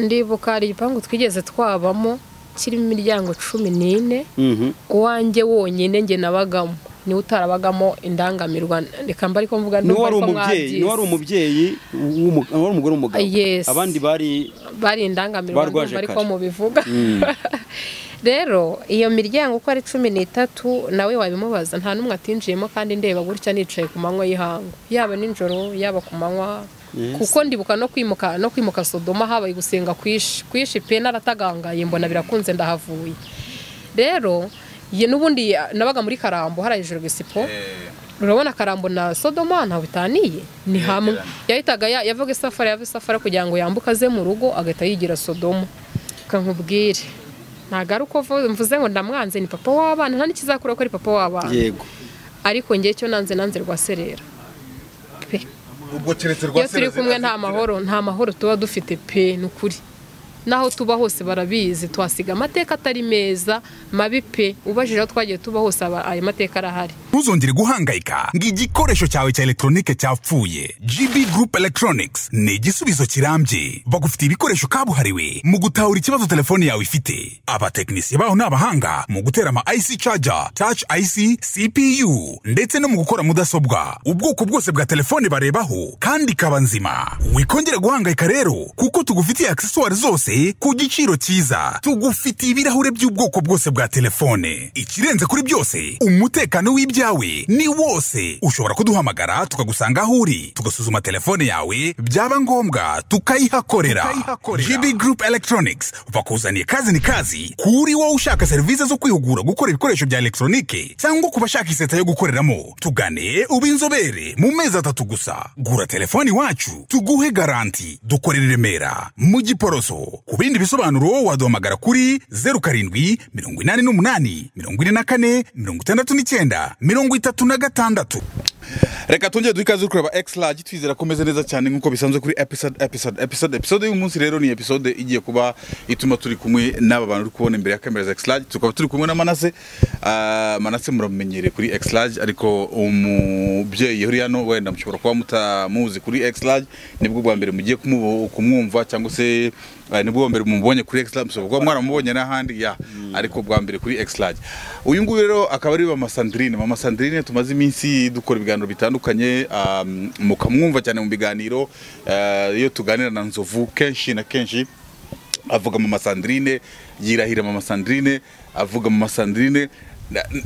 ndibuka hari igipangu twigeze twabamo kirimo imiryango cumi n'ine Mhm. uwanjye wonyine njye nabagamo. Niwe utarabagamo indangamirwa. Reka mba ariko mvuga ni we wari umubyeyi ni we wari umubyeyi wari umugore w'umugabo. Abandi bari bari indangamirwa ndumva ariko mubivuga. Rero iyo miryango uko ari cumi n'itatu nawe wabimubaza nta n'umwe atinjiyemo kandi ndeba gutya nicaye ku manywa y'ihangu. Yaba nijoro yaba ku manywa. Kuko ndibuka no kwimuka no kwimuka sodoma habaye gusenga kwishi kwishi pe naratagangaye mbona birakunze ndahavuye. Rero ye n'ubundi nabaga muri karambo hariya hejuru gisipo. Urabona karambo na sodoma ntawe bitaniye ni hamwe. Yahitaga ya- yavaga isafari yava isafari kugira ngo yambuke aze mu rugo agahita yigira sodoma. Kankubwire ntabwo ari uko vu- mvuze ngo ndamwanze ni papa w'abana. Nta n'ikizakura ko ari papa w'abana. Yego. Ariko ngewe icyo nanze nanze rwa serera pe. Ubwo keretse iyo turi kumwe nta mahoro nta mahoro tuba dufite pe ni ukuri. N'aho tuba hose barabizi tuhasiga amateka atari meza mabi pe. Ubajije aho twagiye tuba hose ayo mateka arahari. Ntuzongere guhangayika ngo igikoresho cyawe cya elegitoronike cyapfuye gb group electronics ni igisubizo kirambye bagufitiye ibikoresho kabuhariwe. Mu gutahura ikibazo telefone yawe ifite. Abatekinisiye baho ni abahanga mu gutera ama ic charger touch ic cpu ndetse no mu gukora mudasobwa. Ubwoko bwose bwa telefone barebaho kandi ikaba nzima. Wikongera guhangayika rero kuko tugufitiye aksesuwari zose ku giciro cyiza tugufitiye ibirahure by'ubwoko bwose bwa telefone. Ikirenze kuri byose umutekano w'ibyawe ni wose ushobora kuduhamagara tukagusanga aho uri tugasuzuma telefone yawe byaba ngombwa tukayihakorera. Gb group electronics bakuzaniye kazi ni kazi. Kuri wowe ushaka serivisi zo kwihugura gukora ibikoresho bya elegitoronike cyangwa ku bashaka iseta yo gukoreramo tugane ube inzobere mu mezi atatu gusa. Gura telefone iwacu tuguhe garanti. Dukorera i remera mu giporoso. Ku bindi bisobanuro waduhamagara kuri zeru karindwi mirongo inani n'umunani mirongo ine na kane mirongo itandatu n'icyenda mirongo itatu na gatandatu. Reka tongere duhe ikaze kureba large twizera ko umeze neza cyane nk'uko bisanzwe kuri episode episode episode episode y'uyu munsi rero ni episode igiye kuba ituma turi kumwe n'aba bantu uri kubona imbere ya kamera za large tukaba turi kumwe na manase. Ah, manase muramenyereye kuri large ariko umubyeyi uri hano wenda mushobora kuba mutamuzi kuri large ni bwo bwa mbere mugiye kumwumva cyangwa se ni bwo mbere mumubonye kuri mushobora kuba mwaramubonye n'ahandi ya ariko bwa mbere kuri large. Uyu nguyu rero akaba ari mama Sandrine. Mama Sandrine tumaze iminsi dukora ibiganiro bitandukanye um, mukamwumva cyane mu biganiro uh, iyo tuganira na nzovu kenshi na kenshi avuga mama Sandrine yirahira mama Sandrine avuga mama Sandrine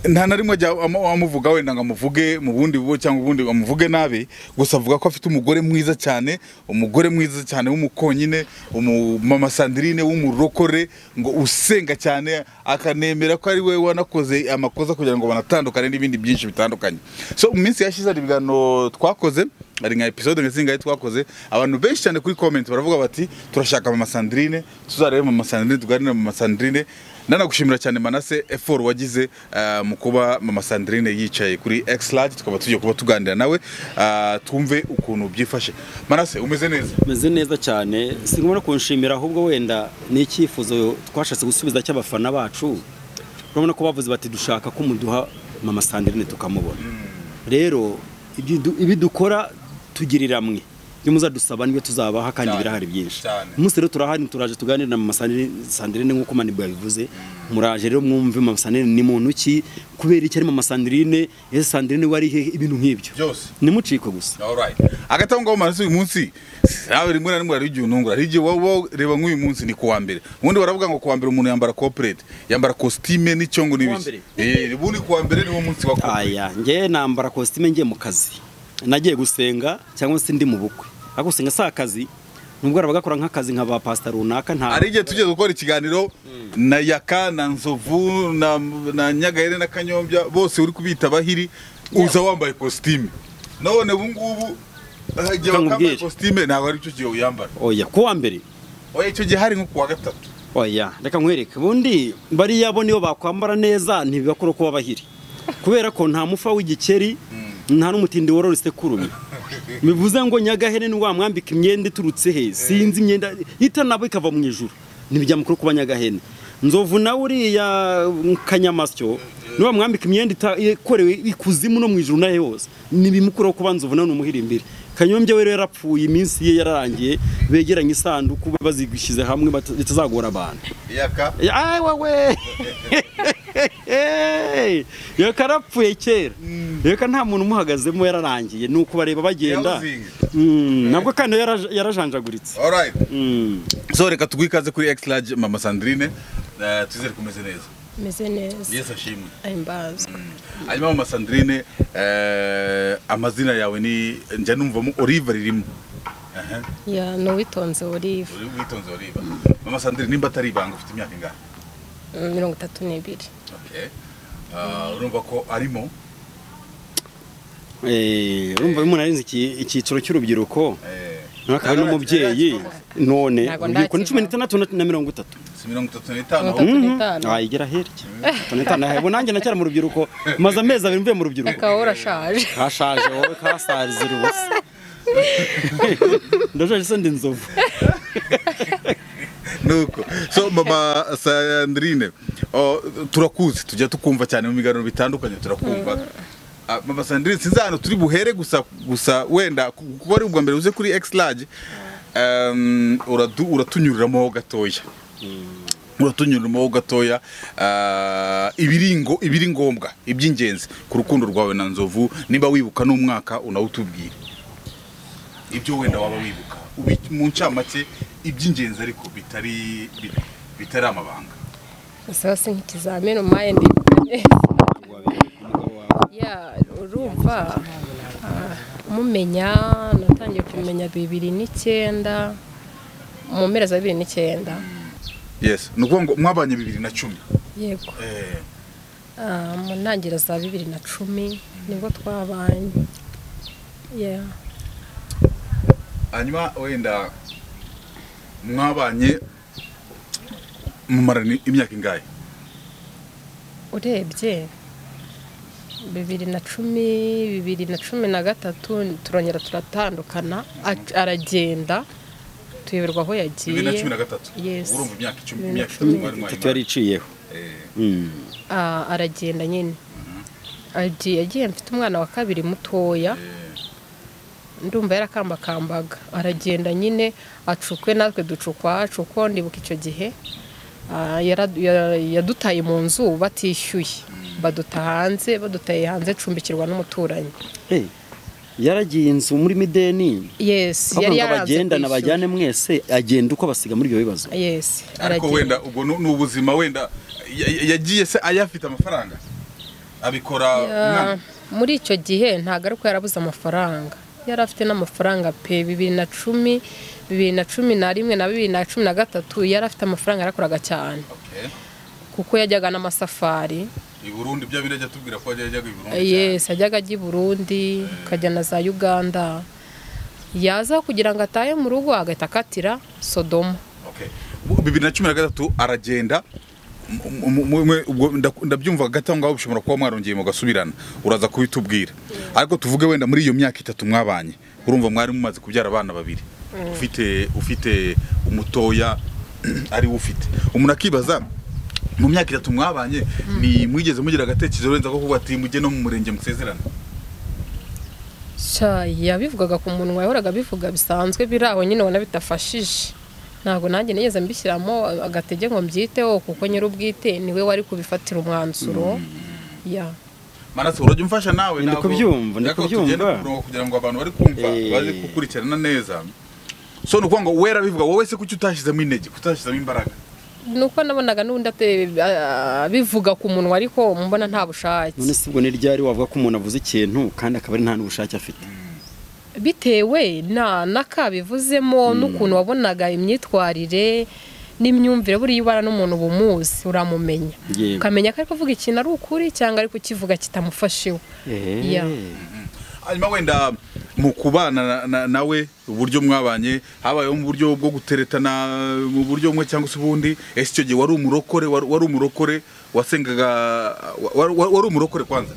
nta na rimwe ajya amu- amuvuga wenda ngo amuvuge mu bundi bubo cyangwa ubundi amuvuge nabi gusa avuga ko afite umugore mwiza cyane umugore mwiza cyane w'umukonyine umu- mama Sandrine w'umurokore ngo usenga cyane akanemera ko ari we wanakoze amakosa kugira ngo banatandukane n'ibindi byinshi bitandukanye. So mu minsi yashize hari ibiganiro twakoze hari nka episode nka zingahe twakoze abantu benshi cyane kuri comment baravuga bati turashaka mama Sandrine tuzarebe mama Sandrine tuganire mama Sandrine. Nanagushimira cyane Manase effort wagize uh, mu kuba mama Sandrine yicaye kuri large tukaba tugiye kuba tuganira nawe uh, twumve ukuntu byifashe. Manase umeze neza? Meze neza cyane. Si ngombwa kunshimira ahubwo wenda ni icyifuzo twashatse gusubiza cy'abafana bacu. Urabona ko bavuze bati dushaka ko muduha mama Sandrine tukamubona. Rero ibyo dukora tugirira mwe ibyo muzadusaba ni byo tuzabaha kandi birahari byinshi. Umunsi rero turahari turaje tuganire na Sandrine nk'uko manibwo yabivuze. Muraje rero mwumve mama Sandrine ni muntu ki? Kubera iki ari mama Sandrine? Ese Sandrine wari hehe ibintu nk'ibyo. Byose. Nimucikwe gusa. Alright. Hagati aho ngaho uyu munsi nawe rimwe na rimwe hari igihe unungura hari igihe wowe reba nk'uyu munsi ni kuwa mbere. Ubundi baravuga ngo kuwa mbere umuntu yambara corporate yambara costume n'icyongo n'ibiki eh ubundi kuwa mbere niwo munsi wa aya njye nambara kositime ngiye mu kazi. Nagiye gusenga cyangwa se ndi mu bukwe. Ariko gusenga si akazi nubwo hari abagakora nk'akazi nka ba pasita runaka nta hari igihe tugeze gukora ikiganiro na yaka na nzovu na, nyagahere na kanyombya bose uri kubita bahiri uza wambaye kositime. None ubu ngubu eh, igihe wakambaye kositime ntabwo ari cyo gihe uyambara. Oya kuwa mbere? Oya icyo gihe hari nko kuwa gatatu. Oya reka nkwereke. Ubundi bariya bo niyo bakwambara neza ntibibakora kuba bahiri kubera ko nta mufa w'igikeri nta n'umutindi worora isekurume bivuze ngo nyagahene ni wamwambika imyenda iturutse he? Sinzi imyenda itanabo ikava mu ijuru. Ntibijya mukuru kuba nyagahene. Nzovu nawe uriya kanyamasyo niba mwambika imyenda ikorewe ikuzimu no mu ijuru na yo hose. Ntibimukuraho kuba nzovu nawe ni umuhirimbiri kanyombya we rero yarapfuye iminsi ye yararangiye begeranye isanduku bazigushyize hamwe bata- bitazagora abantu. Wewe! Yaka arapfuye kera. Yaka nta muntu umuhagazemo yararangiye ni ukubareba bagenda. Yabuzinga. Mm, nabwo kandi yaraja- yarajanjaguritse. Alright Mm. reka tuguhe ikaze kuri large mama sandrine. Eh, twizere kumeze neza. Meze neza yesu ashimwe ahimbazwe hanyuma mama sandrine eh, amazina yawe ni njya numvamo olive ririmo ya ni uwitonze olive. Uri witonze olive. Mama sandrine nimba atari ibanga ufite imyaka ingahe? Mm, mirongo itatu n'ibiri. Okay. Ah, urumva ko arimo? Eh, urumva umuntu arinze iki- icyiciro cy'urubyiruko? Eh, akaba n'umubyeyi none. Ni cumi n'itandatu na- na mirongo itatu. Si mirongo itatu n'itanu Mirongo itatu n'itanu wayigera hirya Itatu n'itanu. ubu nanjye nacyari mu rubyiruko maze amezi abiri mvuye mu rubyiruko akaba warashaje kashaje wowe kasazira ubusa ndashaje se ndi inzovu nuko so mama sandrine oh, turakuzi tujya tukumva cyane mu biganiro bitandukanye turakumva Ah, mama sandrine sinzi ahantu turi buhere gusa gusa wenda ku- kuba ari ubwa mbere uze kuri x large um, uratunyuriramo gatoya uratunyuramo gatoya ah, ibiri ngo- ibiri ngombwa iby'ingenzi ku rukundo rwawe na nzovu niba wibuka n'umwaka unawutubwire ibyo wenda waba wibuka. Mu ncamake iby'ingenzi ariko bitari bit- bitari amabanga. Gusa si nk'ikizamini umpaye ndi ya urumva ah, mumenya natangiye kumenya bibiri n'icyenda mu mpera za bibiri n'icyenda. Yes. Ni ukuvuga ngo mwabanye bibiri na cumi. Yego. Eh, Ah, mu ntangiriro za bibiri na cumi ni bwo twabanye. Yeah. hanyuma wenda mwabanye mumarana imyaka ingahe? Urebye bibiri na cumi bibiri na cumi na gatatu turongera turatandukana aragenda. Tuyoberwa aho yagiye. Bibiri na cumi na gatatu. Urumva imyaka icumi imyaka itatu yari iciyeho Eh, Mm. Aragenda nyine. Agiye agiye mfite umwana wa kabiri mutoya. Ndumva yarakambakambaga. Aragenda nyine acukwe natwe ducukwa cuko ndibuka icyo gihe. Ah, yadutaye mu nzu batishyuye. Baduta hanze badutaye hanze cumbikirwa n'umuturanyi. Hey, yaragiye inzu muri mideni. Yes aho yari ngo yaranze bagendana bajyane mwese agenda uko basiga muri ibyo bibazo. Yes ariko wenda ubwo ni ubuzima wenda ya- ya- yagiye se ayafite amafaranga? Abikora muri icyo gihe ntabwo ari uko yarabuze amafaranga. Yari afite n'amafaranga pe bibiri na cumi bibiri na cumi na rimwe na bibiri na cumi na gatatu yari afite amafaranga yarakoraga cyane. Okay. kuko yajyaga n'amasafari. I burundi bya birajya tubwira ko yajyaga i burundi cyane. yes ajyaga ajya i burundi akajya na za uganda. Yaza kugira ngo atahe mu rugo agahita akatira. Bu- bibiri na cumi na gatatu aragenda ndabyumva hagati aho ngaho bishobora kuba mwarongeye mugasubirana. Uraza kubitubwira. Ariko tuvuge wenda muri iyo myaka itatu mwabanye urumva mwari mumaze kubyara abana babiri. Ufite ufite umutoya ari we ufite. Umuntu akibaza mu myaka itatu mwabanye ni mwigeze mugira agatekerezo wenda ko kuvuga ati mujye no mu murenge musezerana Sha, yabivugaga ku munwa yahoraga abivuga bisanzwe biri aho nyine ubona bidafashije ntabwo nanjye nigeze mbishyiramo agatege ngo mbyiteho kuko nyir'ubwite ni we wari kubifatira umwanzuro. Ya. Manase urajya umfasha nawe? Ntabwo- kubyumva, ariko kubyumva. kugira ngo abantu bari kumva Eh. baze gukurikirana neza. So ni ukuvuga ngo wera bivuga wowe se kuki utashyizemo intege kutashyizemo imbaraga? Nuko nabonaga n'ubundi abivuga ku munwa ariko mbona nta bushake. None si ubwo ni ryari wavuga ko umuntu avuze ikintu kandi akaba ari nta n'ubushake afite? Bitewe na n'akabivuzemo n'ukuntu wabonaga imyitwarire n'imyumvire buriya ubana n'umuntu bumuzi uramumenya. Ukamenya ko ari kuvuga ikintu ari ukuri cyangwa ari kukivuga kitamufasheho. Eh. Hanyuma wenda mu kubana na- na- nawe uburyo mwabanye habayeho mu buryo bwo guteretana mu buryo bumwe cyangwa se ubundi ese icyo gihe wari umurokore wari umurokore wasengaga wa- wa- wari umurokore kwanza?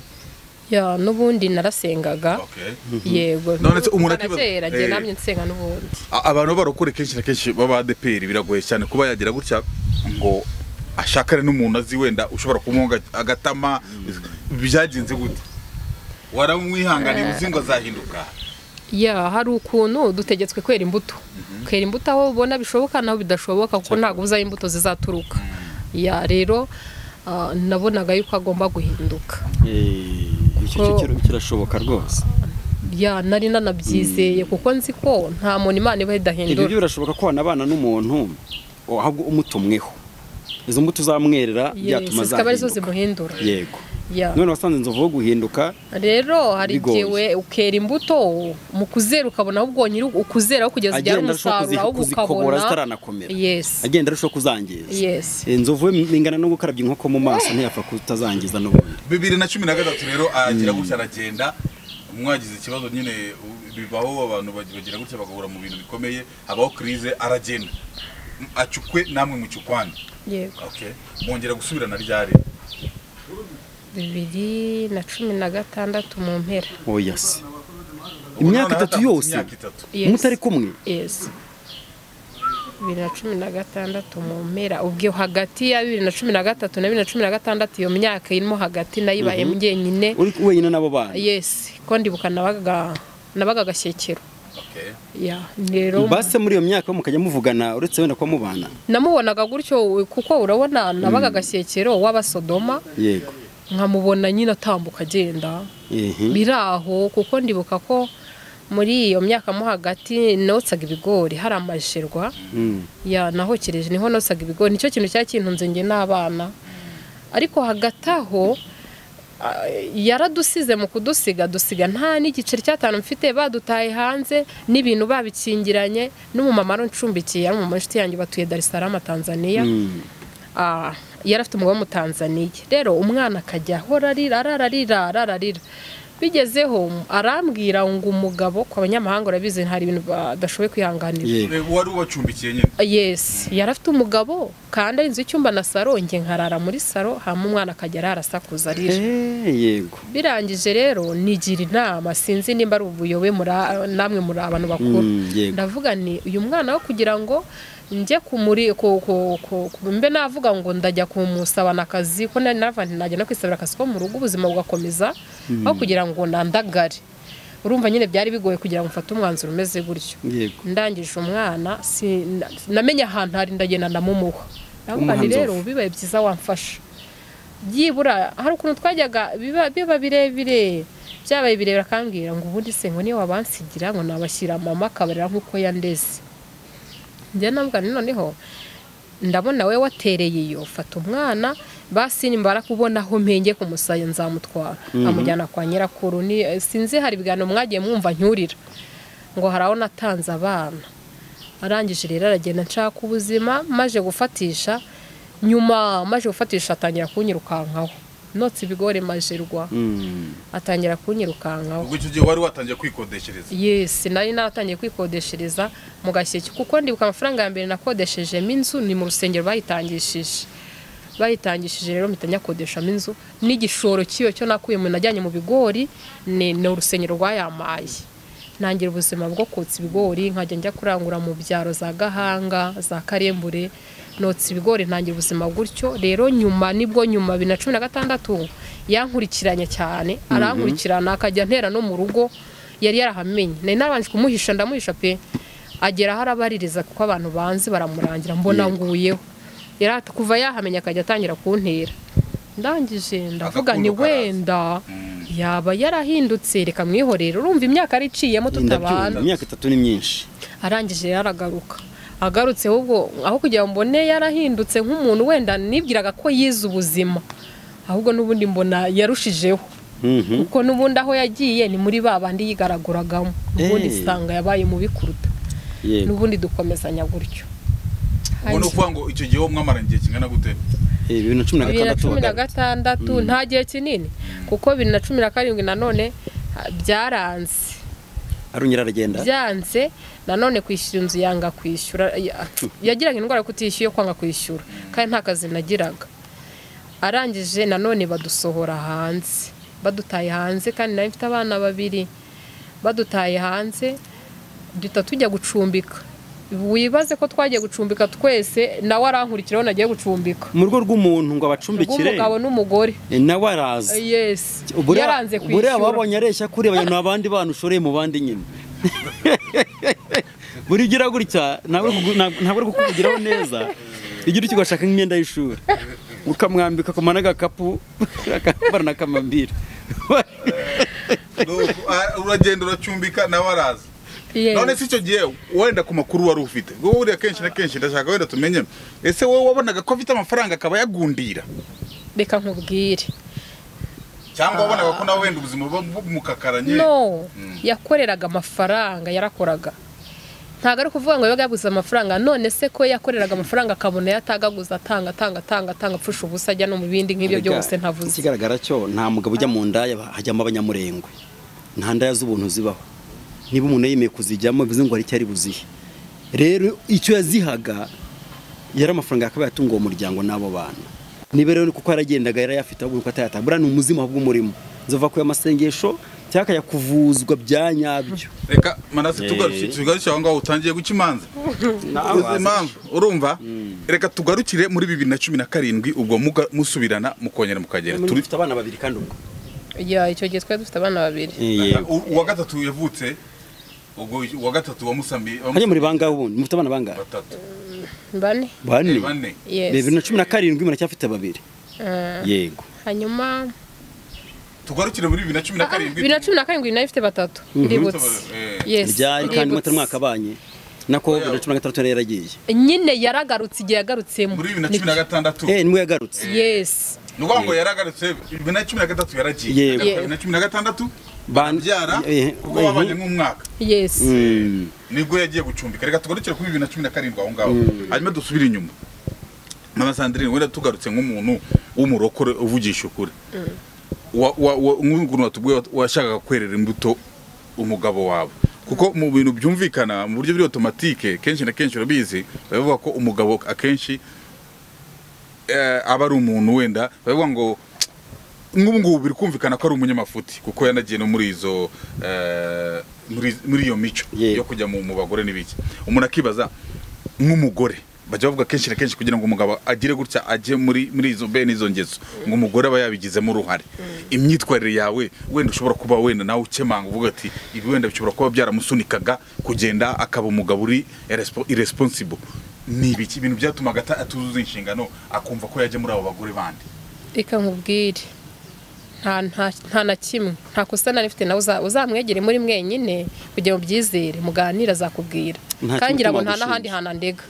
Ya n'ubundi narasengaga. Okay. yego. None se umuntu Kuva na akibaza- kera njye namye nsenga n'ubundi. Abantu b'abarokore kenshi na kenshi baba adeperi biragoye cyane kuba yagira gutya ngo ashakane n'umuntu azi wenda ushobora kumuha agatama byagenze gute? Waramwihanganiye uzi ngo azahinduka ya hari ukuntu dutegetswe kwera imbuto. Kwera imbuto aho ubona bishoboka naho bidashoboka kuko ntabwo uzi aho imbuto zizaturuka. Ya rero ah, nabonaga yuko agomba guhinduka. Eh, icyo cyo kira- kirashoboka rwose. Ya nari nanabyizeye kuko nzi ko nta muntu imana iba ibyo idahindura birashoboka ko wanabana n'umuntu umutumweho izo mbuto uzamwerera byatuma Yes, zikaba ari zo zimuhindura. Yego. None wasanze inzovu wo guhinduka. Rero hari igihe we ukera imbuto mu kuzera ukabona ahubwo nyiri ukuzeraho kugeza igihe ari agenda arushaho umusaruro ahubwo kuzikobora ukabona zitaranakomera yes. Agenda arushaho kuzangiza. Yes. Inzovu we ingana no gukarabya inkoko mu maso ntiyapfa kutazangiza n'ubundi. Bibiri na cumi na gatatu rero agira gutya aragenda. Mwagize ikibazo nyine bibaho abantu bag- bagira gutya bagahura mu bintu bikomeye habaho kirize aragenda. Acukwe namwe mucukwane. Yego. Okay. Mwongera gusubirana ryari? Bibiri na cumi na gatandatu mu mpera. Oya se Ubu imyaka itatu yose? mutari kumwe? Yes. Bibiri na cumi na gatandatu mu mpera. Ubwo hagati ya bibiri na cumi na gatatu na bibiri na cumi na gatandatu iyo myaka irimo hagati nayibayemo njyenyine. Uri wenyine n'abo bana? Yes. Ko ndibuka nabaga agashyekero base muri iyo myaka mukajya muvugana uretse wenda kuba mubana? Namubonaga gutyo kuko urabona nabaga agashyekero w'abasodoma yego. Nkamubona nyine atambuka agenda. Biri aho kuko ndibuka ko muri iyo myaka mo hagati notsaga ibigori hari amajerwa Mm. ya nahokereje ni ho nosaga ibigori. Nicyo kintu cyari kintunze njye n'abana. Ariko hagati aho ah, yaradusize mu kudusiga dusiga nta n'igiceri cy'atanu mfite badutaye hanze n'ibintu babikingiranye n'umumama wari uncumbikiye ari umumama w'inshuti yanjye batuye Dar es Salaam Tanzania. Mm. Ah, yari afite umugabo w'umutanzaniya rero umwana akajya ahora arira arara arira arara arira bigezeho arambwira ngo umugabo ku banyamahanga urabizi hari ibintu badashoboye kwihanganira. Wari ubacumbikiye nyine? Yes. Yari afite umugabo kandi ari inzu y'icyumba na saro njye nkarara muri saro hama umwana akajya arara asakuza arira. Eh, yego. Birangije rero nigira inama sinzi nimba ari ubuyobe namwe muri abantu bakuru. Mm, ndavuga ni uyu mwana wo kugira ngo njye kumuri ku, ku, ku, ku, mbe navuga ngo ndajya kumusabana akazi ko najya no kwisabira akazi ko mu rugo ubuzima bugakomeza aho kugira ngo nandagare. Urumva nyine byari bigoye kugira ngo mfate umwanzuro umeze gutyo. Ndangije umwana si, na- namenye ahantu hari ndagenda ndamumuha Umuhanzi rero bibaye byiza wamfasha byibura hari ukuntu twajyaga biba, biba birebire byabaye birebire akambwira ngo ubundi se ngo niyo wabansigira ngo nabashyira mama akabarera nk'uko yandeze. Njye nti noneho ndabona we watereye iyo fata umwana basi nimbara kubona aho mpenge ku musaya nzamutwara amujyana kwa nyirakuru. Ni sinzi hari ibiganiro mwagiye mwumva ncyurira ngo hari aho natanze abana. Arangije rero aragenda nshaka ubuzima maje gufatisha nyuma maje gufatisha atangira kunyirukankaho. Notse ibigori majerwa Mm. atangira kunyirukankaho. Ubwo icyo gihe wari watangiye kwikodeshereza yes nari naratangiye kwikodeshereza mu gashyeki kuko ndibuka amafaranga ya mbere nakodeshejemo inzu ni mu rusengero bayitangishije. Bayitangishije rero mpita nyakodeshamo inzu. N'igishoro cy'iyo cyo nakuye mu najyanye mu bigori ni ni urusengero rwayamaye ntangira ubuzima bwo kotsa ibigori nkajya njya kurangura mu byaro za gahanga za karembure notsa ibigori ntangira ubuzima gutyo. Rero nyuma ni bwo nyuma bibiri na cumi na gatandatu yankurikiranye cyane arankurikirana akajya antera no mu rugo yari yarahamenye. Nari nabanje kumuhisha ndamuhisha pe agera aho arabaririza kuko abantu banzi baramurangira mbona nguyeho. Yari ati- kuva yahamenya akajya atangira kuntera. Ndangije ndavuga ni wenda yaba yarahindutse reka mwihorere. Urumva imyaka ari iciyemo ndabyumva tutabana imyaka itatu ni myinshi. Arangije rero aragaruka agarutse ahubwo aho kugira ngo mbone yarahindutse nk'umuntu wenda nibwiraga ko yize ubuzima. Ahubwo n'ubundi mbona yarushijeho. Mhm. kuko n'ubundi aho yagiye ni muri ba bandi yigaraguragamo n'ubundi Eh. usanga yabaye mubi kuruta n'ubundi dukomezanya gutyo. Ubwo ni ukuvuga ngo icyo gihe wo mwamaranye igihe kingana gute? Eh, bibiri na cumi na gatandatu gatandatu nta gihe kinini. Kuko bibiri na cumi na karindwi nanone byaranze. Arongera aragenda? Byanze nanone kwishyura inzu yanga kwishyura ya- yagiraga indwara yo kutishyura yo kwanga kwishyura. Kandi nta kazi nagiraga. Arangije nanone badusohora hanze. Badutaye hanze kandi nari mfite abana babiri. Badutaye hanze duhita tujya gucumbika. Wibaze ko twagiye gucumbika twese nawe arankurikiraho nagiye gucumbika. Mu rugo rw'umuntu ngo abacumbikire? Rw'umugabo n'umugore. Eh, nawe araza yes. Buriya- yaranze buriya kwishyura babonye areshya kuri abantu abandi bantu ushoreye mu bandi nyine buri ugira gutya ntabwo uri kukuvugiraho neza. Igira icyo ugashaka nk'imyenda y'ishuri. Ukamwambika akoma n'agakapu akambara n'akamambiri. Nuko, ah, uragenda uracumbika nawe araza. None si icyo gihe wenda ku makuru wari ufite wowe buriya kenshi na kenshi ndashaka wenda tumenye. Ese wowe wabonaga ko afite amafaranga akaba yagundira reka nkubwire cyangwa wabonaga ko nawe wenda ubuzima buba bumukakaranye no. Yakoreraga amafaranga yarakoraga. Ntabwo ari ukuvuga ngo yabaga yabuze amafaranga. None se ko yakoreraga amafaranga akabona yatagaguza atanga atanga atanga atanga apfusha ubusa ajya no mu bindi nk'ibyo byose ntavuze. ikigaragara cyo nta mugabo ujya mu ndaya hajyamo abanyamurengwe. Nta ndaya z'ubuntu zibaho. Niba umuntu yemeye kuzijyamo bivuze ngo hari icyo ari buzihe. Rero icyo yazihaga yari amafaranga yakabaye atunga uwo muryango n'abo bana. Niba rero kuko yaragendaga yarayafite ahubwo nuko atayatanga buriya ni umuzima bw'umurimo nzova ku masengesho cyangwa akajya kuvuzwa bya nyabyo. Reka manase Eh. tugarukire tugarukire aho ngaho utangiye guca imanza. Urumva? Reka tugarukire muri bibiri na cumi na karindwi ubwo muga- musubirana mukongera mukagera turi dufite abana babiri kandi ubwo. Ya icyo gihe twari dufite abana babiri. Yego. U- uwa gatatu yavutse ubwo uwa gatatu wamusamiye hajya muri bangahe ubundi? Mufite abana bangahe? Batatu. Bane. Bane? Eh, bane. Yes. Bibiri na cumi na karindwi muracyafite babiri. Ah, yego. hanyuma tugarukire muri bibiri na cumi na bibiri karindwi. na cumi na karindwi na yo ifite batatu. Ndibutse. Eh. yes ryari kandi ndibutse. mwatari mwakabanye nako bibiri na cumi na gatandatu yari yaragiye. Nyine yaragarutse igihe yagarutsemo muri bibiri na cumi na gatandatu. Eh nimwe yagarutse. Yes. Ni ukuvuga ngo yaragarutse bibiri na cumi na gatatu yaragiye. Yego. bibiri na cumi na gatandatu? Ban- byara eh, kuko eh, babanye nk'umwaka. Yes. Mm. ni bwo yagiye gucumbika reka tugarukire kuri bibiri na cumi na karindwi aho ngaho. Hanyuma dusubire inyuma. Mama sandrine wenda tugarutse nk'umuntu w'umurokore uvugisha ukuri. Wa- nk'ukuntu watubwiye wat- washakaga kwerera imbuto umugabo wawe. Kuko mu bintu byumvikana mu buryo buri otomatike kenshi na kenshi urabizi bavuga ko umugabo akenshi eh, aba ari umuntu wenda bavuga ngo nk'ubu ngubu biri kumvikana ko ari umunyamafuti kuko yanagiye no muri izo eh, muri muri iyo mico yo kujya mu bagore n'ibiki. Umuntu akibaza nk'umugore bajya bavuga kenshi na kenshi kugira ngo umugabo agire gutya ajye muri muri izo bene izo ngeso. Ngo umugore aba yabigizemo uruhare. Imyitwarire yawe wenda ushobora kuba wenda nawe ukemanga uvuga ati ibi wenda bishobora kuba byaramusunikaga kugenda akaba umugabo uri irresponsible. Ni ibiki? Ibintu byatumaga atuzuza inshingano akumva ko yajya muri abo bagore bandi. Reka nkubwire. Nta na kimwe. Nta kosa nari mfite nawe uza- uzamwegere muri mwenyine kugira ngo byizere muganire azakubwira. Kandi ngo nta n'ahandi hantu andega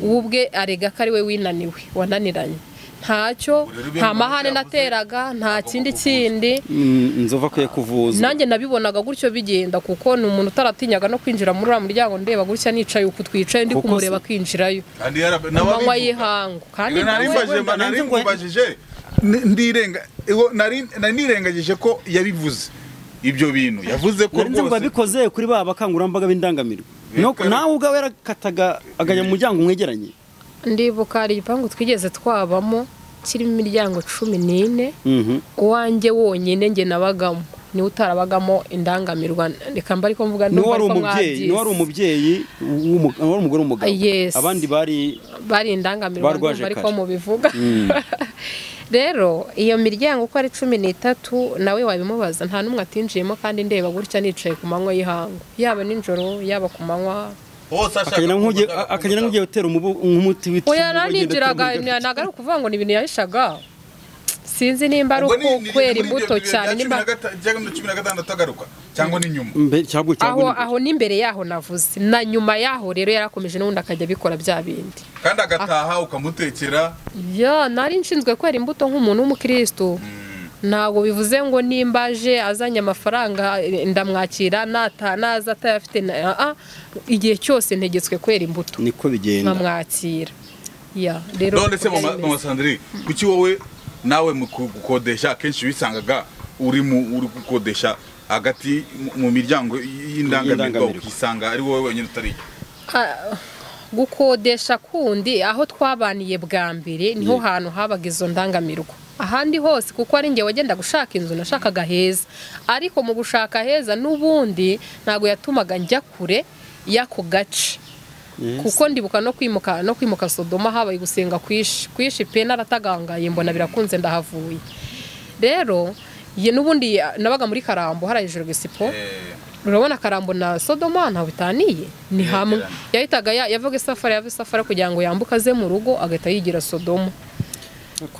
ubu ubwe arega ko ari we winaniwe wananiranye. Ntacyo nta mahane nateraga nta kindi kindi. Mm, nzova akwiye kuvuzwa. Nanjye nabibonaga gutyo bigenda kuko ni umuntu utaratinyaga no kwinjira muri uriya muryango ndeba gutya nicaye uku twicaye ndi kumureba se- kwinjirayo kandi yara- ku nawe manywa abivuga. y'ihangu kandi nawe ndirenga nari nirengagije ko yabivuze ibyo bintu. Yavuze ko nzi ngo rwose yabikoze kuri ba bakangurambaga b'indangamirwa. Nawe ubwawe yarakataga akajya mu muryango mwegeranye ndibuka hari igipangu twigeze twabamo kirimo imiryango cumi n'ine. Mhm. uwanjye wonyine njye nabagamo. Niwe utarabagamo indangamirwa. Reka mba ariko mvuga ni we wari umubyeyi ni we wari umubyeyi wari umugore w'umugabo. Abandi bari bari indangamirwa ariko mubivuga. rero iyo miryango uko ari cumi n'itatu nawe wabimubaza nta n'umwe atinjiyemo kandi ndeba gutya nicaye ku manywa y'ihangu. Yaba nijoro yaba ku manywa. Akagenda nk'ugiye naninjiraga atera umubu. ntabwo ari ukuvuga ngo ni ibintu yahishaga sinzi nimba ari ukwera imbuto cyane nimba cumi na gatandatu agaruka cyangwa n'inyuma aho aho n'imbere yaho navuze. Na nyuma yaho rero yarakomeje n'ubundi akajya abikora bya bindi. Kandi agataha ukamutekera? Ya nari nshinzwe kwera imbuto nk'umuntu w'umukristo. Ntabwo bivuze ngo nimba aje azanye amafaranga ndamwakira nata naza atayafite na- igihe cyose ntegetswe kwera imbuto. Niko bigenda. Nkamwakira. Ya rero none se mama. Sandrine kuki wowe nawe mu gukodesha akenshi wisangaga uri mu uri gukodesha hagati mu- miryango y'indangamirwa ukisanga ari wowe wenyine utari Ah, gukodesha kundi aho twabaniye bwa mbere ni ho hantu habaga izo ndangamirwa. Ahandi hose kuko ari njye wagenda gushaka inzu nashakaga heza. Ariko mu gushaka heza n'ubundi ntabwo yatumaga njya kure y'ako gace. Kuko ndibuka no kwimuka no kwimuka Sodoma habaye gusenga kwishi. Kwishi pe naratagangaye mbona birakunze ndahavuye. Rero ye n'ubundi nabaga muri Karambo hariya hejuru Gisipo. Urabona karambo na sodoma ntawe bitaniye? Ni hamwe. Yahitaga ya- yavaga isafari yava isafari kugira ngo yambuke aze mu rugo agahita yigira sodoma.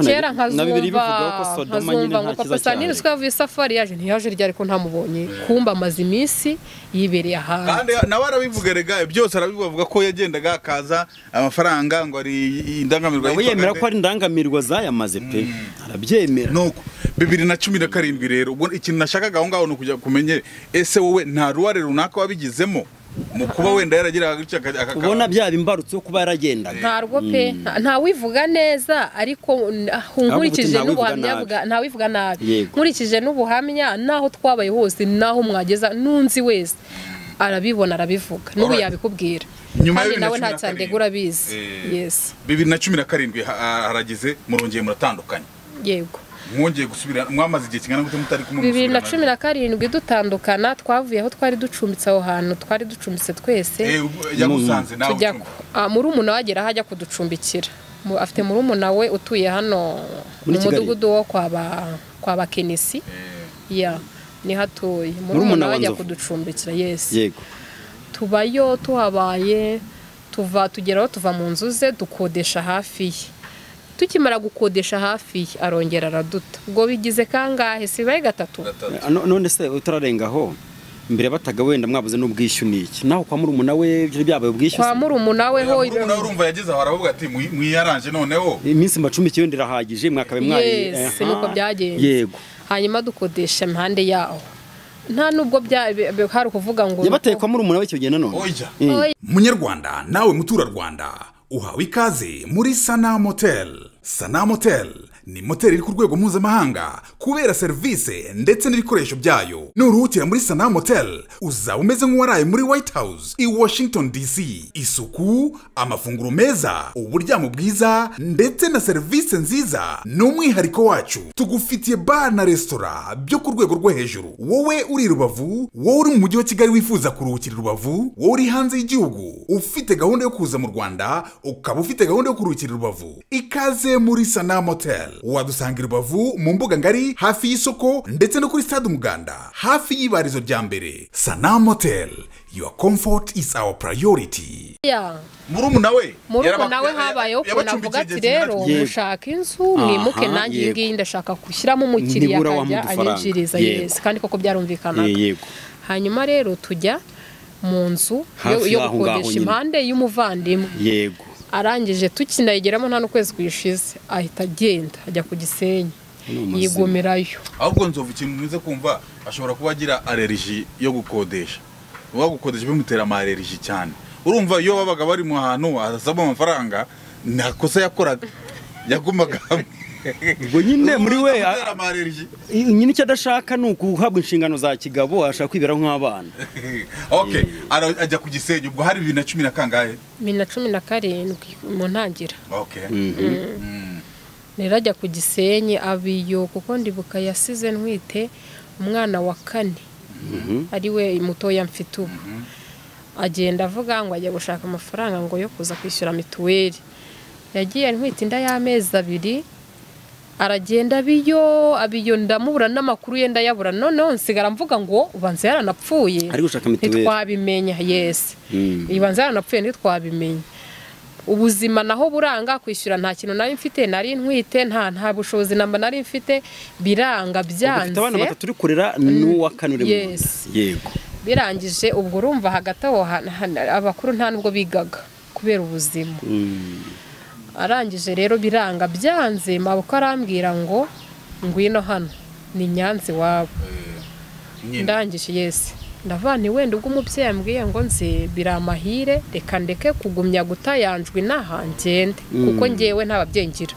Kera na bibiri nkazumva bivuga ko sodoma nyine nkazumva ngo nta papa cyane siko yavuye isafari yaje ntiyaje rya ariko ntamubonye. Kumba amaze iminsi yibereye ahantu. Kandi nawe arabivuga rega byose arabivuga avuga ko yagendaga akaza amafaranga ngo ari indangamirwa yitwaga yemera ko ari indangamirwa zayamaze pe. Arabyemera. Nuko bibiri na cumi na karindwi rero ubwo ikintu nashakaga aho ngaho ni ukujya kumenye ese wowe nta ruhare runaka wabigizemo? Mu kuba wenda yaragiraga gutya aka- aka- ubona byaba imbarutso yo kuba yaragendaga ntarwo pe. Nta- ntawivuga neza ariko nkurikije n'ubuhamya bwa- ntawivuga nabi. Nkurikije n'ubuhamya n'aho twabaye hose n'aho mwageza n'unzi wese. Arabibona arabivuga. N'ubu yabikubwira. Kandi nawe nta cyandega urabizi. Eh. yesi bibiri na cumi na karindwi ha- ha- harageze murongeye muratandukanye. Yego. Mwongeye gusubira mwamaze igihe kingana gute mutari kumwe bibiri na cumi na karindwi dutandukana twavuye aho twari ducumbitse aho hantu twari ducumbitse twese. Eh, ubwo yagusanze nawe tujya ah, murumuna we agera aho ajya kuducumbikira. Mu- afite murumuna we utuye hano mu mudugudu wo kwa ba kwa ba kenisi ya ni ho atuye Murumuna we ajya kuducumbikira yesi yego. Tubayo tuhabaye tuva tugeraho tuva mu nzu ze dukodesha hafi ye. Tukimara gukodesha hafi arongera araduta. Ubwo bigize kangahe? Sibaye gatatu? Gatatu. No- none se utararengaho mbere bataga wenda mwabuze n'ubwishyu n'iki naho kwa murumuna we byabaye ubwishyu kwa murumuna we ho murumuna we urumva yageze aho aravuga ati "Mwi- mwiyaranje noneho. Iminsi mbacumbikiye wenda irahagije mwakabe mwari Yes, Aha. nuko byagenze. yego. Hanyuma dukodesha impande yaho. Nta nubwo hari ukuvuga ngo yabateye kwa murumuna we icyo gihe nanone. Eh. Munyarwanda nawe muturarwanda uhawe ikaze muri sana motel. Sana motel ni moteri iri ku rwego mpuzamahanga kubera serivisi ndetse n'ibikoresho byayo. Nuruhukira muri sana motel uzaba umeze nk'uwaraye muri white house i washington dc isuku amafunguro meza uburyamo bwiza ndetse na serivisi nziza. Ni umwihariko wacu. Tugufitiye bar na resitora byo ku rwego rwo hejuru. Wowe uri rubavu wowe uri mu mujyi wa kigali wifuza kuruhukira rubavu wowe uri hanze y'igihugu ufite gahunda yo kuza mu rwanda ukaba ufite gahunda yo kuruhukira rubavu. Ikaze muri sana motel. Wadusanga i rubavu mu mbuga ngari hafi y'isoko ndetse no kuri stade umuganda hafi y'ibarizo rya mbere. Sana motel your comfort is our priority. Murumuna we murumuna we habayeho ukuntu avuga ati rero gute?" Yego. mushaka inzu mwimuke nanjye iyi ngiyi ndashaka gushyiramo umukiriya akajya anyinjiriza yesi. Kandi koko byarumvikanaga. Yego. Hanyuma rero tujya mu nzu yo- gukodesha impande y'umuvandimwe. Yego. Arangije tukinayigeramo nta n'ukwezi kwishize. Ahita agenda ajya ku gisenyi. Yigumirayo ahubwo nzovu ikintu mwize kumva ashobora kuba agira aleriji yo gukodesha. Uba gukodesha bimutera ama aleriji cyane. Urumva iyo babaga bari mu hantu hasaba amafaranga nta kosa yakoraga. Yagumaga hamwe ubwo nyine muri we nyine icyo adashaka ni ukuhabwa inshingano za kigabo ashaka kwiberaho nk'abana. Ajya ku gisenyi ubwo hari bibiri na cumi na kangahe? Bibiri na cumi na karindwi mu ntangira okay rero ajya ku gisenyi abiyo kuko ndibuka yasize ntwite umwana wa kane. Ari we mutoya mfite ubu. Agenda avuga ngo ajya gushaka amafaranga ngo yo kuza kwishyura mituweli. Yagiye ntwite inda y'amezi abiri aragenda abiyo abiyo ndamubura n'amakuru ye ndayabura. Noneho nsigara mvuga ngo ubanza yaranapfuye. Ntitwabimenya. Yesi Mm. ibanza yaranapfuye ntitwabimenya. Ubuzima naho buranga kwishyura nta kintu nari mfite nari ntwite nta nta bushobozi namba nari mfite biranga ufite abana byanze. batatu uri kurera n'uwa kane uri yego. Birangije ubwo urumva hagati aho abakuru nta nubwo bigaga kubera ubuzima. Mm. Arangije rero biranga. Byanze mabukwe arambwira ngo ngwino hano. Ni nyanza iwabo. Nyine. Ndangije yesi ndavana wenda ubwo umubyeyi ambwiye ngo nze biri amahire reka ndeke kugumya gutayanjwe inaha ngende kuko ngewe nta babyeyi ngira.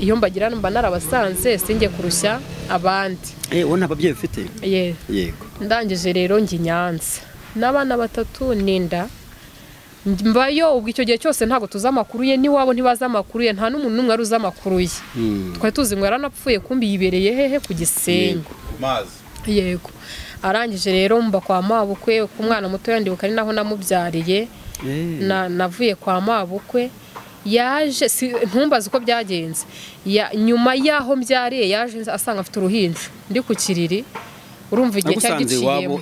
Iyo mbagira mba narabasanze sinjye kurushya abandi. Eh wowe nta babyeyi ufite? Ye yego. Ndangije rero njye nyanza. N'abana batatu n'inda mbayo ubwo icyo gihe cyose ntabwo tuzi amakuru ye n'iwabo ntibazi amakuru ye nta n'umuntu n'umwe wari uzi amakuru ye. Mm. twari tuzi ngo yaranapfuye kumbi yibereye hehe ku gisenyi. Yego arangije rero mba kwa mabukwe ku mwana muto ndibuka ari naho namubyariye. Eh. na navuye kwa mabukwe. Yaje si- ntumbaze uko byagenze. Ya- nyuma y'aho mbyariye yaje asanga afite uruhinja. Ndi ku kiriri. Urumva igihe cyari giciyemo.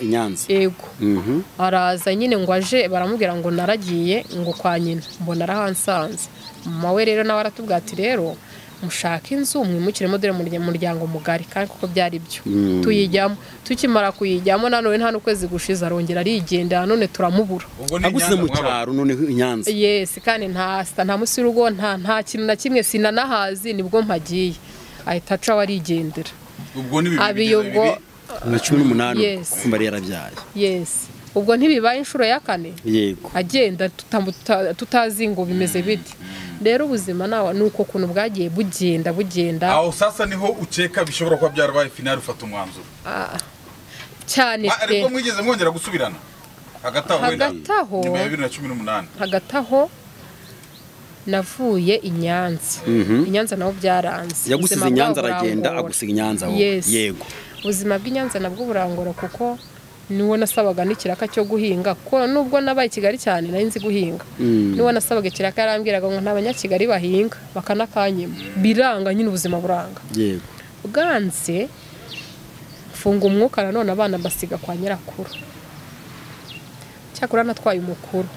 yego. Mhm. araza nyine ngo aje baramubwira ngo naragiye ngo kwa nyina. Mbona arahansanze. Mama we rero nawe aratubwira ati rero mushake inzu mwimukiremo dore murya- muryango mugari. Kandi kuko byari byo. Tuyijyamo. Tukimara kuyijyamo nanone nta n'ukwezi gushize arongera arigendera none turamubura. Nyanza mu cyaro noneho i Nyanza. Yes kandi nta nta munsi y'urugo nta nta kintu na kimwe sinanahazi ni bwo mpagiye. Ahita aca arigendera. Ubwo ni na cumi n'umunani yari yarabyaye yes. Ubwo ntibibaye inshuro ya kane? Yego. Agenda tutazi ngo bimeze bite. Rero ubuzima nawe ni uko kuntu bwagiye bugenda bugenda. Aho sasa ni ho ukeka bishobora kuba byarabaye finali ufata umwanzuro. Cyane Ah, ariko pe. mwigeze mwongera gusubirana? Hagati aho nyuma ya bibiri na cumi n'umunani. Hagati aho navuye i Nyanza. I Nyanza naho byaranze. Yagusize i Nyanza aragenda agusiga i Nyanza yego. Ubuzima bw'i Nyanza nabwo burangora kuko niwo nasabaga n'ikiraka cyo guhinga. Kuko nubwo nabaye i Kigali cyane nari nzi guhinga. Niwo nasabaga ikiraka yarambwiraga ngo nta banyakigali bahinga bakanakanyima. Biranga nyine ubuzima buranga. Yego. Bwanze mfunga umwuka nanone abana basiga kwa nyirakuru. Cyakora natwaye umukuru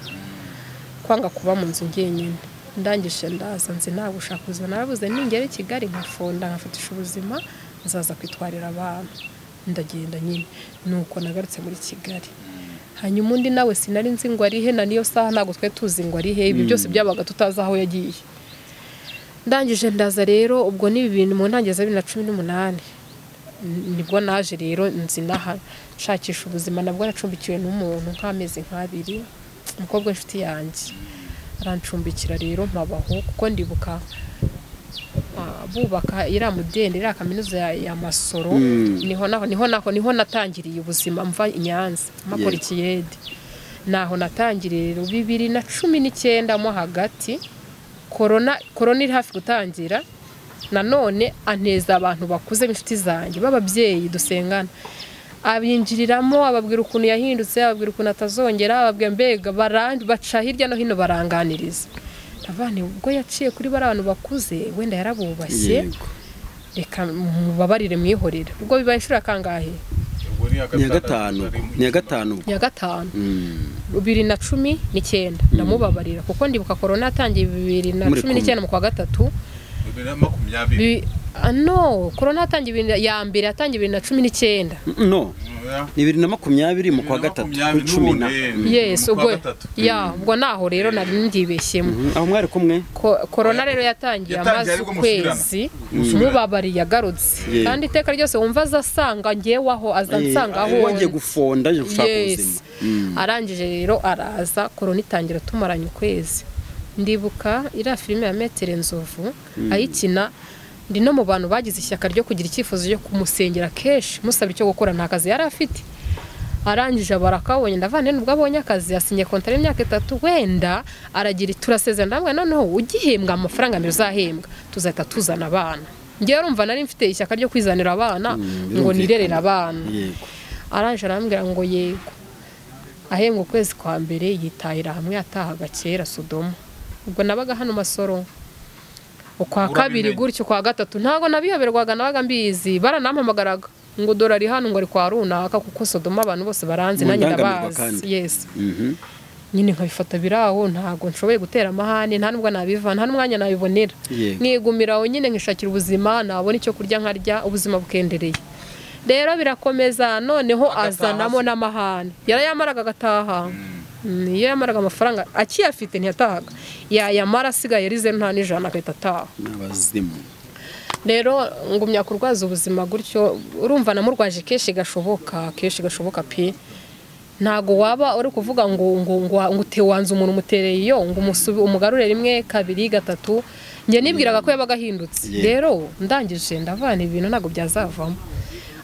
kwanga kuba mu nzu ngenyine ndangije ndaza nzi nta gushaka ubuzima narabuze ningera i kigali nkafunda nkafatisha ubuzima nzaza kwitwarira abana ndagenda nyine. Nuko nagarutse muri kigali. Hanyuma undi nawe sinari nzi ngo ari he na niyo saha ntabwo twari tuzi ngo ari he. Ibi byose byabaga tutazi aho yagiye. Ndangije ndaza rero ubwo ni ibintu mu ntangiriro za bibiri na cumi n'umunani. Nibwo naje rero nzi naha nshakisha ubuzima nabwo nacumbikiwe n'umuntu nk'amezi nk'abiri. Umukobwa w'inshuti yanjye. Arancumbikira rero mpabaho kuko ndibuka bubaka iriya mudende iriya kaminuza ya, masoro ni ho naho ni ho naho ni ho natangiriye ubuzima mva i nyanza mpakora ikiyede naho natangiriye bibiri na cumi n'icyenda mo hagati korona korona iri hafi gutangira nanone anteza abantu bakuze b'inshuti zanjye b'ababyeyi dusengana. Abinjiriramo ababwira ukuntu yahindutse ababwira ukuntu atazongera ababwira mbega baca hirya no hino baranganiriza. Abana ubwo yaciye kuri bari abantu bakuze wenda yarabubashye reka mubabarire mwihorere. Ubwo bibaye inshuro ya kangahe? Ni iya gatanu ni iya gatanu bibiri na cumi n'icyenda. Ndamubabarira. Kuko ndibuka korona yatangiye bibiri na cumi n'icyenda mu kwa gatatu. Bibiri na makumyabiri. Bi- no korona yatangiye ya mbere yatangiye bibiri na cumi n'icyenda. No. Yeah. ni bibiri na makumyabiri mu kwa gatatu. Cumi na n'ubundi. yes Mu kwa ubwo ya ubwo naho rero nari ndibeshyemo. Mhm. aho mwari kumwe? Ko- korona rero yatangiye amaze ukwezi Musubirana. mubabariye agarutse Yego. kandi iteka ryose wumva aza asanga ngewe aho aza ansanga aho wagiye gufonda aje gushaka yes. ubuzima. Arangije rero araza korona itangira tumaranye ukwezi. Ndibuka iriya filime ya metere nzovu ayikina ndi no mu bantu bagize ishyaka ryo kugira icyifuzo cyo kumusengera kenshi. Musaba icyo gukora nta kazi yari afite. Arangije barakabonye ndavana nubwo abonye akazi yasinye kontara y'imyaka itatu wenda aragira turasezerana ndamwe noneho ugihembwa amafaranga mbere uzahembwa. Tuzahita tuzana abana. Ngewe urumva nari mfite ishyaka ryo kwizanira abana ngo birumvikana. nirerere abana. Arangije arambwira ngo yego. Ahembwa ukwezi kwa mbere yitahira hamwe yatahaga kera sodomo ubwo nabaga hano masoro ukwa kabiri gutyo kwa gatatu. Ntabwo nabiyoberwaga nabaga mbizi. Baranampamagaraga. Ngo dore ari hano ngo ari kwa runaka kuko sodomo abantu bose baranzi Mu nanjye ndabazi. kandi. yes. Mhm. nyine nkabifata biraho ntabwo nshoboye gutera amahane nta nubwo nabiva nta n'umwanya nabibonera. Nigumira aho nyine nkishakira ubuzima nabona icyo kurya nkarya ubuzima bukendereye. Rero birakomeza noneho azanamo n'amahane. Yarayamaraga agataha. Mm, iyo yamaraga amafaranga akiyafite ntiyatahaga. Yayamara asigaye ari zeru nta n'ijana agahita ataha n'abazimu. Rero ngumya kurwaza ubuzima gutyo urumva namurwaje kenshi gashoboka kenshi gashoboka pe. Ntago waba uri kuvuga ngo ngo ngo ngo utewanze umuntu umutereye iyo ngo umugarure rimwe kabiri gatatu. Njye nibwiraga ko yabaga ahindutse. Rero ndangije ndavana ibintu ntabwo byazavamo.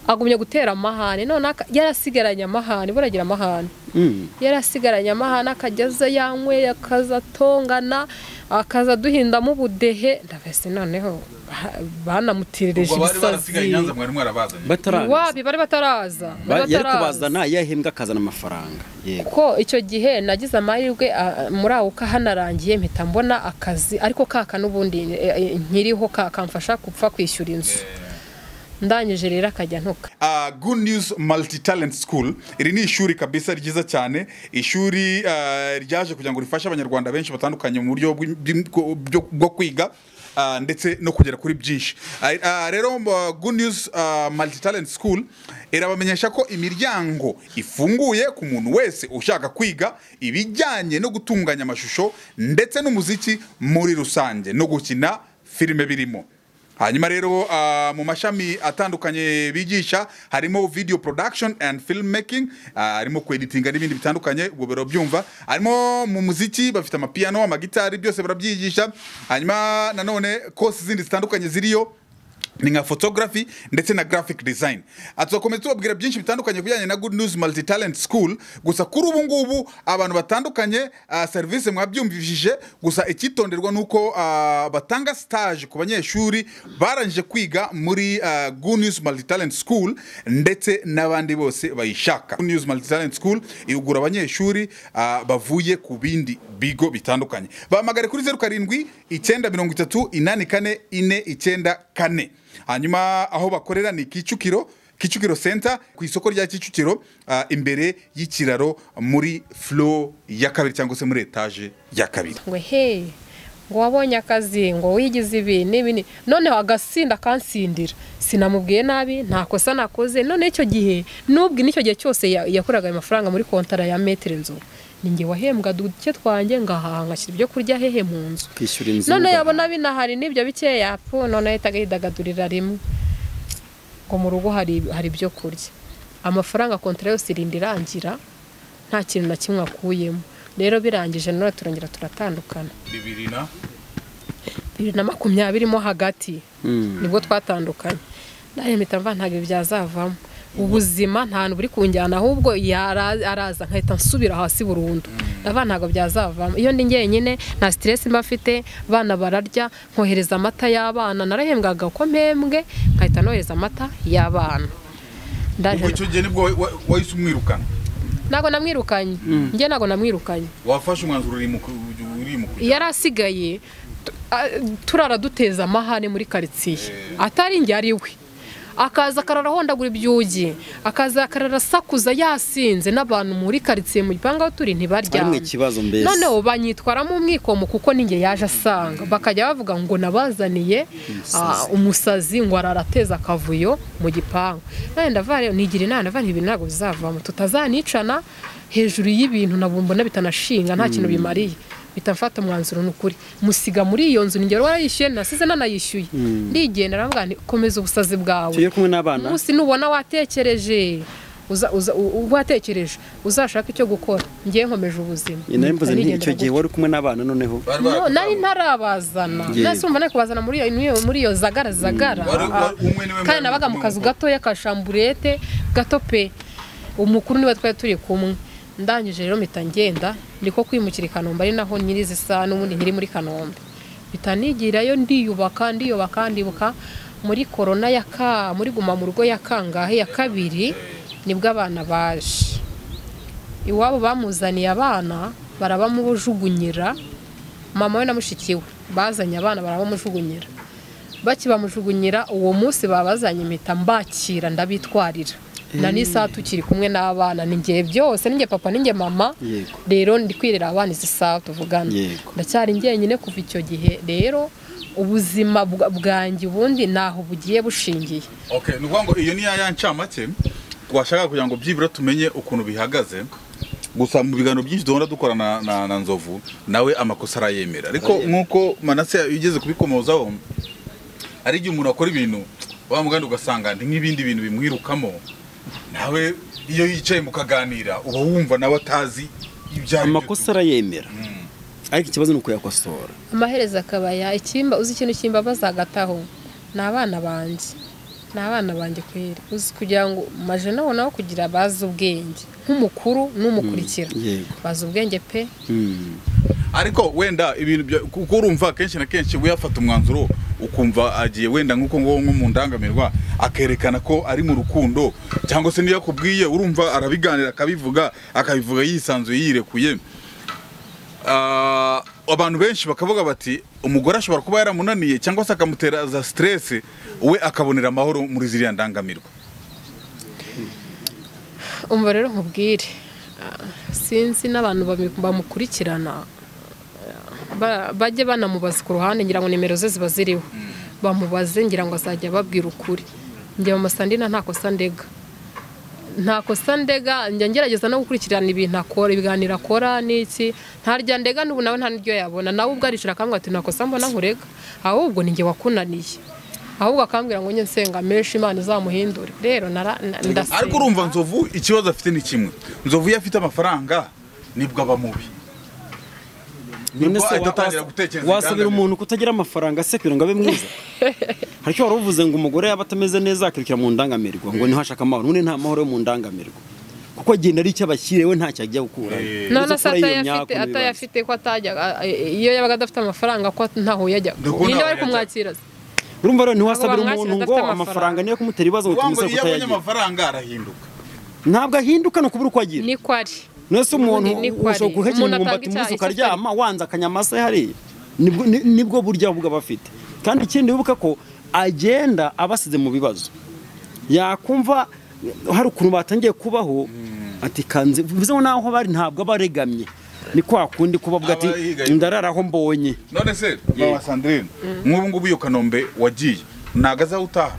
Agumye gutera amahane. None yarasigaranye amahane. Buragira amahane. Mm. yarasigaranye amahane akajya aza yanyweye akaza atongana akaza aduhindamo ubudehe ndabese noneho ba- banamutiririje ubwo bari barasigaye i ibisazi wabi bari bataraza. Yari kubazana yahembwa akazana amafaranga. Yego. Ko icyo gihe nagize amahirwe ah, muri aho hanarangiye mpita mbona akazi. Ariko kaka n'ubundi eh, eh, nkiriho ka- kamfasha gupfa kwishyura inzu. Ndangije rero akajya ntuka. Uh, Good News Multi Talent School. Iri ni ishuri kabisa ryiza cyane. Ishuri uh, ryaje kugira ngo rifashe abanyarwanda benshi batandukanye mu buryo bwo- kwiga uh, ndetse no kugera kuri byinshi. Rero Good News Multi Talent School irabamenyesha ko imiryango ifunguye ku muntu wese ushaka kwiga ibijyanye no gutunganya amashusho ndetse n'umuziki muri rusange no gukina filime birimo. Hanyuma rero uh, mu mashami atandukanye bigisha harimo video production and filmmaking uh, harimo kweditinga n'ibindi bitandukanye ubwo barabyumva harimo mu muziki bafite amapiyano amagitari byose barabyigisha. Hanyuma nanone kosi zindi zitandukanye ziriyo ni nka photography ndetse na graphic design. Tuzakomeza tubabwira byinshi bitandukanye bijyanye na good news multi talent school. Gusa kuri ubu ngubu abantu batandukanye ah, serivisi mwabyumvishije. Gusa icyitonderwa ni uko ah, batanga stage ku banyeshuri barangije kwiga muri ah, good news multi talent school ndetse n'abandi bose bayishaka. Good news multi talent school ihugura abanyeshuri bavuye ku bindi bigo bitandukanye. Bahamagare kuri zeru karindwi icyenda mirongo itatu inani kane ine icyenda kane. Hanyuma aho bakorera ni kicukiro kicukiro center ku isoko rya kicukiro ah, imbere y'ikiraro muri flo ya kabiri cyangwa se muri etaje ya kabiri. Ngo wabonye akazi ngo wigize ibi n'ibi ni noneho agasinda akansindira. Sinamubwiye nabi nta kosa nakoze none icyo gihe n'ubwo n'icyo gihe cyose ya- yakoraga ayo mafaranga muri kontara ya metero inzu ni njye wahembwa duke twanjye ngahaha ngashyira ibyo kurya hehe mu nzu. Kwishyura inzu none yabona binahari n'ibyo bikeya pu none ahita yidagadurira rimwe. Ngo mu rugo hari hari ibyo kurya amafaranga kontara yose irinda irangira nta kintu na kimwe akuyemo. Rero birangije none turongera turatandukana. Bibiri na? Bibiri na makumyabiri mo hagati. Mm. ni bwo twatandukanye. Nawe mpita mva ntabwo ibi byazavamo. Ubuzima nta hantu buri kunjyana ahubwo araza nkahita nsubira hasi burundu. Ndava ntabwo byazavamo. Iyo ndi njyenyine nta siteresi mba mfite abana bararya nkohereza amata y'abana narahembwaga uko mpembwe nkahita nohereza amata y'abana. Icyo gihe ni bwo wa- wa- wahise umwirukana? Ntabwo namwirukanye. Njye ntabwo namwirukanye. Wafashe umwanzuro uri mu yari asigaye turara duteza amahane muri karitsiye. Atari njye ari we. Akaza akarara ahondagura ibyugi akaza akarara asakuza yasinze n'abantu muri karitsiye mu gipangu aho turi mbese. Noneho banyitwaramo umwikomo kuko ninjye yaje asanga. Bakajya bavuga ngo nabazaniye ah, umusazi ngo ararateza akavuyo mu gipangu. None ndava rero nigira inama ndava ibintu ntabwo bizavamo. Tutazanicana hejuru y'ibintu nabwo mbona bitanashinga nta kintu bimariye. Bita mfata umwanzuro ni ukuri musiga muri iyo nzu ningero warayishyuye nasize nanayishyuye. Ndigenda aravuga nti komeza ubusazi bwawe. Tuye kumwe n'abana? Umunsi nubona watekereje. Uza- uza- u- u- watekereje. Uzashaka icyo gukora. Ngiye nkomeje ubuzima. Icyo gihe wari kumwe n'abana noneho. Nari ntarabazana. Yego. nasi umva nari kubazana muri iyo- zagara zagara. Ah, kandi nabaga mu kazu gatoya ka shamburete gato pe. Umukuru ni we twari turi kumwe. Ndangije rero mpita ngenda niko kwimukira i kanombe ari naho nyirizi isa n'ubundi nkiri muri kanombe. Mpita nigirayo ndiyubaka ndiyubaka ndibuka muri korona ya ka muri guma mu rugo ya kangahe ya kabiri ni bwo abana baje. Iwabo bamuzaniye abana barabamujugunyira mama we na mushiki we bazanye abana barabamujugunyira. Bakibamujugunyira uwo munsi babazanye impeta mbakira ndabitwarira. Na n'isaha tukiri kumwe n'abana. Ni ngiye byose ninjye papa ninjye mama. Rero ndi kwirera abana izi saha tuvugana. Ndacyari njyenyine kuva icyo gihe. Rero ubuzima bwa- bwanjye ubundi ntaho bugiye bushingiye. Okay, ni ukuvuga ngo iyo ni ya ncamake twashaka kugira ngo byibura tumenye ukuntu bihagaze. Gusa mu biganiro byinshi duhora dukora na, na, na nzovu nawe amakosa arayemera. Ariko nk'uko manase yigeze kubikomozaho hari igihe umuntu akora ibintu wa mugandi ugasanga ni nk'ibindi bintu bimwirukamo. Nawe iyo yicaye mukaganira uba wumva nawe atazi ibyo ari byo amakosa arayemera. Ariko ikibazo ni ukuyakosora. Amaherezo akabaya ikimba uzi ikintu kimbabaza hagataho ni abana banjye ni abana banjye kweri. Uzi kugira ngo maje naho kugira bazi ubwenge. Nk'umukuru n'umukurikira. Yego. Bazi ubwenge pe. Mm. ariko wenda ibintu kuko urumva kenshi na kenshi we yafata umwanzuro ukumva agiye wenda nk'uko ngo mu ndangamirwa akerekana ko ari mu rukundo cyangwa se niyo akubwiye urumva arabiganira akabivuga akabivuga yisanzuye yirekuye. Ah, abantu benshi bakavuga bati umugore ashobora kuba yaramunaniye cyangwa se akamutera za stress we akabonera amahoro muri ziriya ndangamirwa. Umva rero nkubwire sinzi n'abantu bamukurikirana. Ba- bajye banamubaza ku ruhande ngira ngo nimero ze ziba ziriho. Bamubaze ngira ngo azajya ababwira ukuri. Njye mu masandina nta kosa ndega. Nta kosa ndega. Njya ngerageza no gukurikirana ibintu akora. Ibiganiro akora n'iki ntarya ndega n'ubu nawe nta n'iryo yabona. Nawe ubwo aricara akambwira ati nta kosa mbona nkurega. Ahubwo ni njye wakunaniye. Ahubwo akambwira ngo njye nsenga menshi imana izamuhindure. Rero ndasenga ariko urumva nzovu ikibazo afite ni kimwe. Nzovu iyo afite amafaranga ni bwo aba mubi. Wasabira umuntu kutagira amafaranga se kugira ngo abe mwiza? Hari icyo wari uvuze ngo umugore yaba atameze neza akirukira mu ndangamirwa ngo ni ho ashaka amahoro. None nta mahoro yo mu ndangamirwa. Kuko agenda ari icyo abashyiriye we ntacyo ajya gukura. Eh. none se atayafite atayafite ko atajyaga iyo yabaga adafite amafaranga ko ntaho yajyaga ninde bari kumwakira? se urumva rero ntiwasabira umuntu ngo amafaranga. niyo kumutera ibibazo ngo Urumva tumusore iyo abonye kutayagira. amafaranga arahinduka. Ntabwo ahinduka ni ukubura uko agira. Niko ari nese umuntu ushobora guhekenya umwumbati umunsi ukaryama wanze akanyama se hariya. Nibwo ni- ni bwo buryo ahubwo aba afite kandi ikindi wibuka ko agenda abasize mu bibazo. Yakumva hari ukuntu batangiye kubaho ati kanze bivuze ngo naho bari ntabwo aba aregamye. Ni kwa kundi kuba avuga ati Aba yigaye. ndarara aho mbonye. None se mama sandrine nk'ubu ngubu iyo kanombe wagiye. Ntago azaho utaha.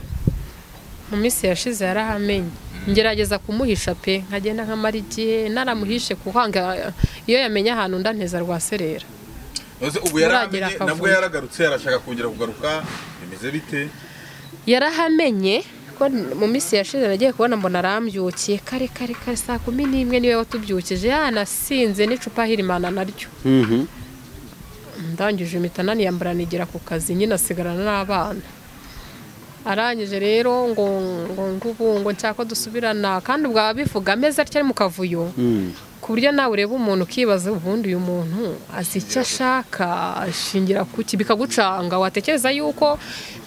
Mu minsi yashize yarahamenye ngerageza kumuhisha pe nkagenda nkamara igihe naramuhishe kuhanga iyo yamenye ahantu ndanteza rwa serera. Ese ubu yaramenye nabwo yaragarutse arashaka kongera kugaruka bimeze bite? Yarahamenye mu minsi yashize nagiye kubona mbona arambyukiye kare kare kare saa kumi n'imwe ni we watubyukije. Yanasinze n'icupa hirimana naryo. Mhm. ndangije impita naniyambara nigira ku kazi nyine asigarana n'abana. Arangije rero ngo ngo ngubu ngo nshaka ko dusubirana. Kandi ubwo bivuga ameze atya ari mu kavuyo. Mm. Ku buryo nawe ureba umuntu ukibaza ubundi uyu muntu azi icyo ashaka ashingira ku ki? Bikagucanga. Watekereza yuko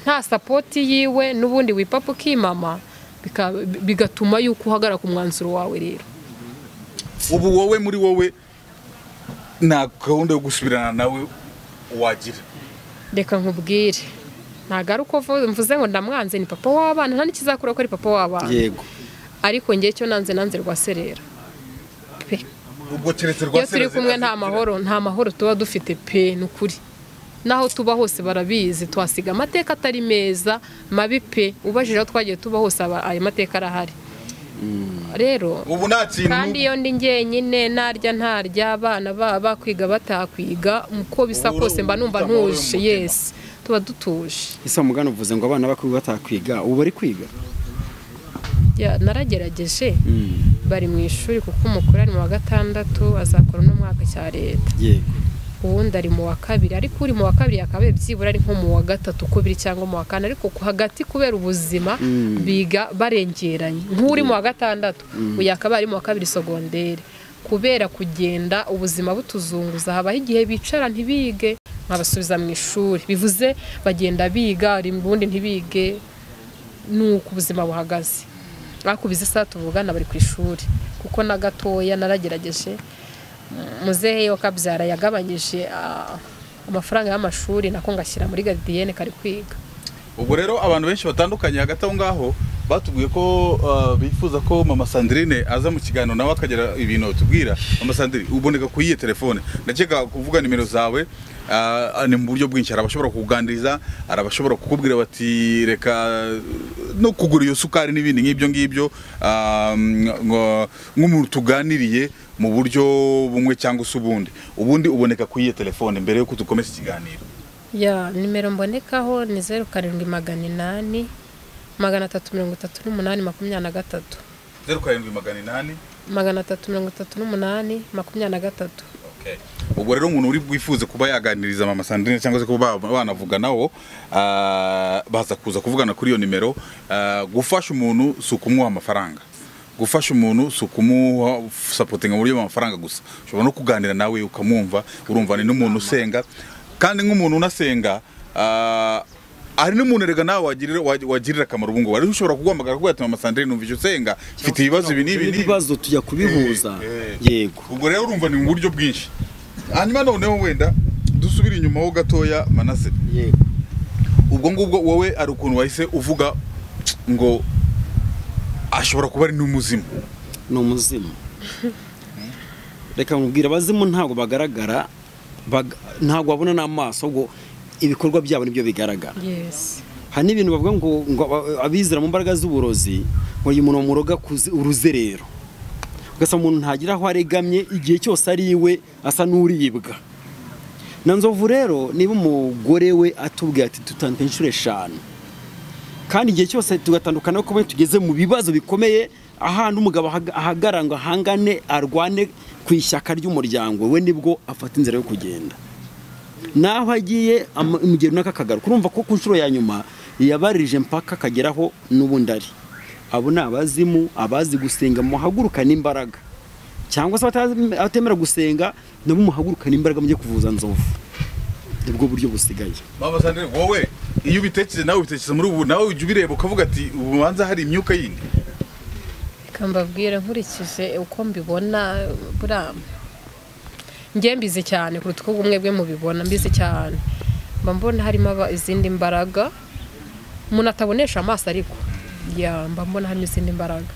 nta sapoti yiwe n'ubundi wipapa ukimama bika- bigatuma yuko uhagarara ku mwanzuro wawe rero. Ubu wowe muri wowe nta gahunda yo gusubirana nawe wagira. Reka nkubwire. Ntabwo ari uko vu- mvuze ngo ndamwanze ni papa w'abana. Nta n'ikizakura ko ari papa w'abana. Yego. Ariko ngewe cyo nanze nanze rwa serera. Ubwo keretse iyo turi kumwe nta mahoro nta mahoro tuba dufite pe ni ukuri. N'aho tuba hose barabizi tuhasiga amateka atari meza mabi pe. Ubajije aho twagiye tuba hose aba- ayo mateka arahari. Rero ubu nta kintu kandi iyo ndi njyenyine narya ntarya abana baba bakwiga batakwiga uko bisa kose mba numva ntuje yesi tuba dutuje. Ese mugana uvuze ngo abana bakwiga batakwiga ubu bari kwiga? Naragerageje. Mm. bari mu ishuri kuko umukuru ari mu wa gatandatu azakora uno mwaka cya leta. Yego. Uwundi ari mu wa kabiri. Ariko uri mu wa kabiri yakabaye byibura ari nko mu wa gatatu uko biri cyangwa mu wa kane. Ariko hagati kubera ubuzima Mm. biga barengeranye. Nk'uri mu wa gatandatu. Uyu akaba ari mu wa kabiri sogonderi kubera kugenda ubuzima butuzunguza. Habaho igihe bicara ntibige nkabasubiza mu ishuri. Bivuze bagenda biga ubundi ntibige. Nuko ubuzima buhagaze. Bizi isaha tuvugana bari ku ishuri. Kuko na gatoya naragerageje muzehe yo kabyara yagabanyije ah, amafaranga y'amashuri nako ngashyira muri garidiyene kari kwiga. Ubwo rero abantu benshi batandukanye hagati aho ngaho batubwiye ko uh, bifuza ko mama sandrine aza mu kiganiro nawe akagira ibintu tubwira mama sandrine uboneka ku iyihe telefone. Ndakeka kuvuga nimero zawe ni mu buryo bwinshi. Hari abashobora kukuganiriza hari abashobora kukubwira bati reka no kugura iyo sukari n'ibindi nk'ibyo ngibyo ngo- nk'umuntu tuganiriye mu buryo bumwe cyangwa se ubundi. Ubundi uboneka ku iyihe telefone mbere yuko dukomeza ikiganiro. Ya nimero mbonekaho ni zeru karindwi magana inani magana atatu mirongo itatu n'umunani makumyabiri na gatatu. Zeru karindwi magana inani. Magana atatu mirongo itatu n'umunani makumyabiri na gatatu. Ubwo rero umuntu uri bwifuze kuba yaganiriza mama sandrine cyangwa se kuba ba- banavuga nawo ah, baza kuza kuvugana kuri iyo nimero Ah, gufasha umuntu si ukumuha amafaranga. Gufasha umuntu si ukumuha sapotinga mu buryo bw'amafaranga gusa. Ushobora no kuganira nawe ukamwumva urumva ni n'umuntu usenga. Kandi nk'umuntu unasenga ah, hari n'umuntu erega nawe wagirira wag- wagirira akamaro ubu ngubu ari ushobora kuguhamagara kuko yatuma amasandrine numva icyo usenga mfite ibibazo ibi n'ibi n'ibi ibibazo tujya kubihuza. Eh, eh. yego. Ubwo rero urumva ni mu buryo bwinshi. Hanyuma noneho wenda dusubire inyuma ho gatoya manase. Yego. Ubwo ngubwo wowe ari ukuntu wahise uvuga ngo ashobora kuba ari n'umuzimu ni umuzimu. Reka nkubwire abazimu ntabwo bagaragara bag- ntabwo babona n'amaso ahubwo ibikorwa byabo ni byo bigaragara. Hari n'ibintu bavuga ngo abizera mu mbaraga z'uburozi ngo uyu muntu bamuroga kuzi- uruzerero. Ugasanga umuntu ntagira aho aregamye igihe cyose ari iwe asa n'uribwa. Na nzovu rero niba umugore we atubwiye ati tutandukanye inshuro eshanu. Kandi igihe cyose tugatandukana kuko tugeze mu bibazo bikomeye ahandi umugabo ahaga- ahagarara ngo ahangane arwane ku ishyaka ry'umuryango we ni bwo afata inzira yo kugenda. Naho agiye gihe runaka akagaruka urumva ko ku nshuro ya nyuma yabaririje mpaka akageraho n'ubundi ari. Abo ni abazimu abazi gusenga muhagurukane imbaraga cyangwa se abatemera gusenga nabo muhagurukane imbaraga mujye kuvuza nzovu. Nibwo buryo busigaye. Mama sandrine wowe iyo ubitekereje nawe ubitekereza muri ubu nawe ujya ubireba ukavuga ati ubu banza hari imyuka yindi. Reka mbabwire nkurikije uko mbibona buriya njye mbizi cyane kuruta uko bumwe bwe mubibona mbizi cyane. Mba mbona harimo izindi mbaraga umuntu atabonesha amaso ariko. Ya mba mbona harimo izindi mbaraga.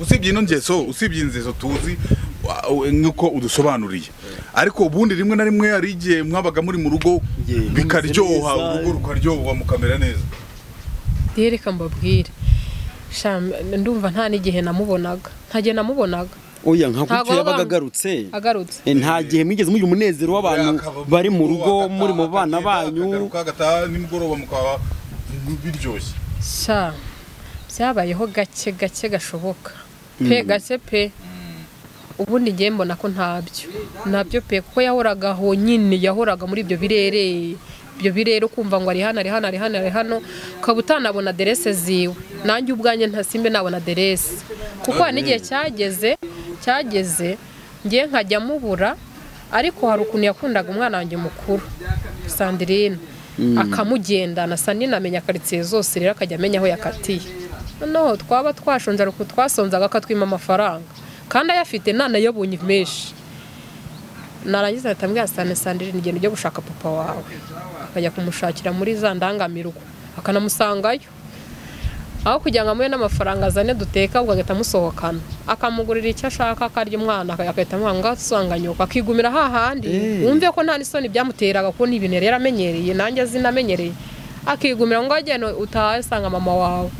Usibye ino ngeso usibye inzezo tuzi nk'uko udusobanuriye. Ariko ubundi rimwe na rimwe hari igihe mwabaga muri mu rugo bikaryoha urugo rukaryoha mukamera neza. Rero reka mbabwire. Ndumva nta n'igihe namubonaga. Nta gihe namubonaga. Oya nka gutyo yabaga agarutse. Eh, nta gihe mwigeze mugira umunezero w'abantu bari mu rugo muri mu bana banyu. nimugoroba mukaba biryoshye. Sha. Byabayeho gake gake gashoboka. Pe gake pe. Ubundi ngiye mbona ko ntabyo ntabyo pe kuko yahoraga aho nyine yahoraga muri ibyo birere. Ibyo birere ukumva ngo ari hano ari hano ari hano ari hano. Ukaba utanabona aderese ziwe. Nanjye ubwanjye ntasimbe nabona aderese. Kuko hari n'igihe cyageze cyageze ngiye nkajya mubura ariko hari ukuntu yakundaga umwana wanjye mukuru sandirine akamugendana sandirine amenya karitsiye zose rero akajya amenya aho yakatiye. Noneho twaba twashonje ariko twasonzaga akatwima amafaranga. Kandi ayafite nanayabonye menshi. Narangiza ahita ambwira sane sandirine igenda ujya gushaka papa wawe. Akajya kumushakira muri za ndangamirwa akanamusangayo. Aho kugira ngo amuhe n'amafaranga azane duteka ahubwo agahita amusohokana. Akamugurira icyo ashaka akarya umwana agahita amuha ngo asanga nyoko akigumira hahandi Eh. wumve ko nta n'isoni byamuteraga kuko ibintu yari yaramenyereye nanjye zinamenyereye akigumira ngo agende utahe asanga mama wawe.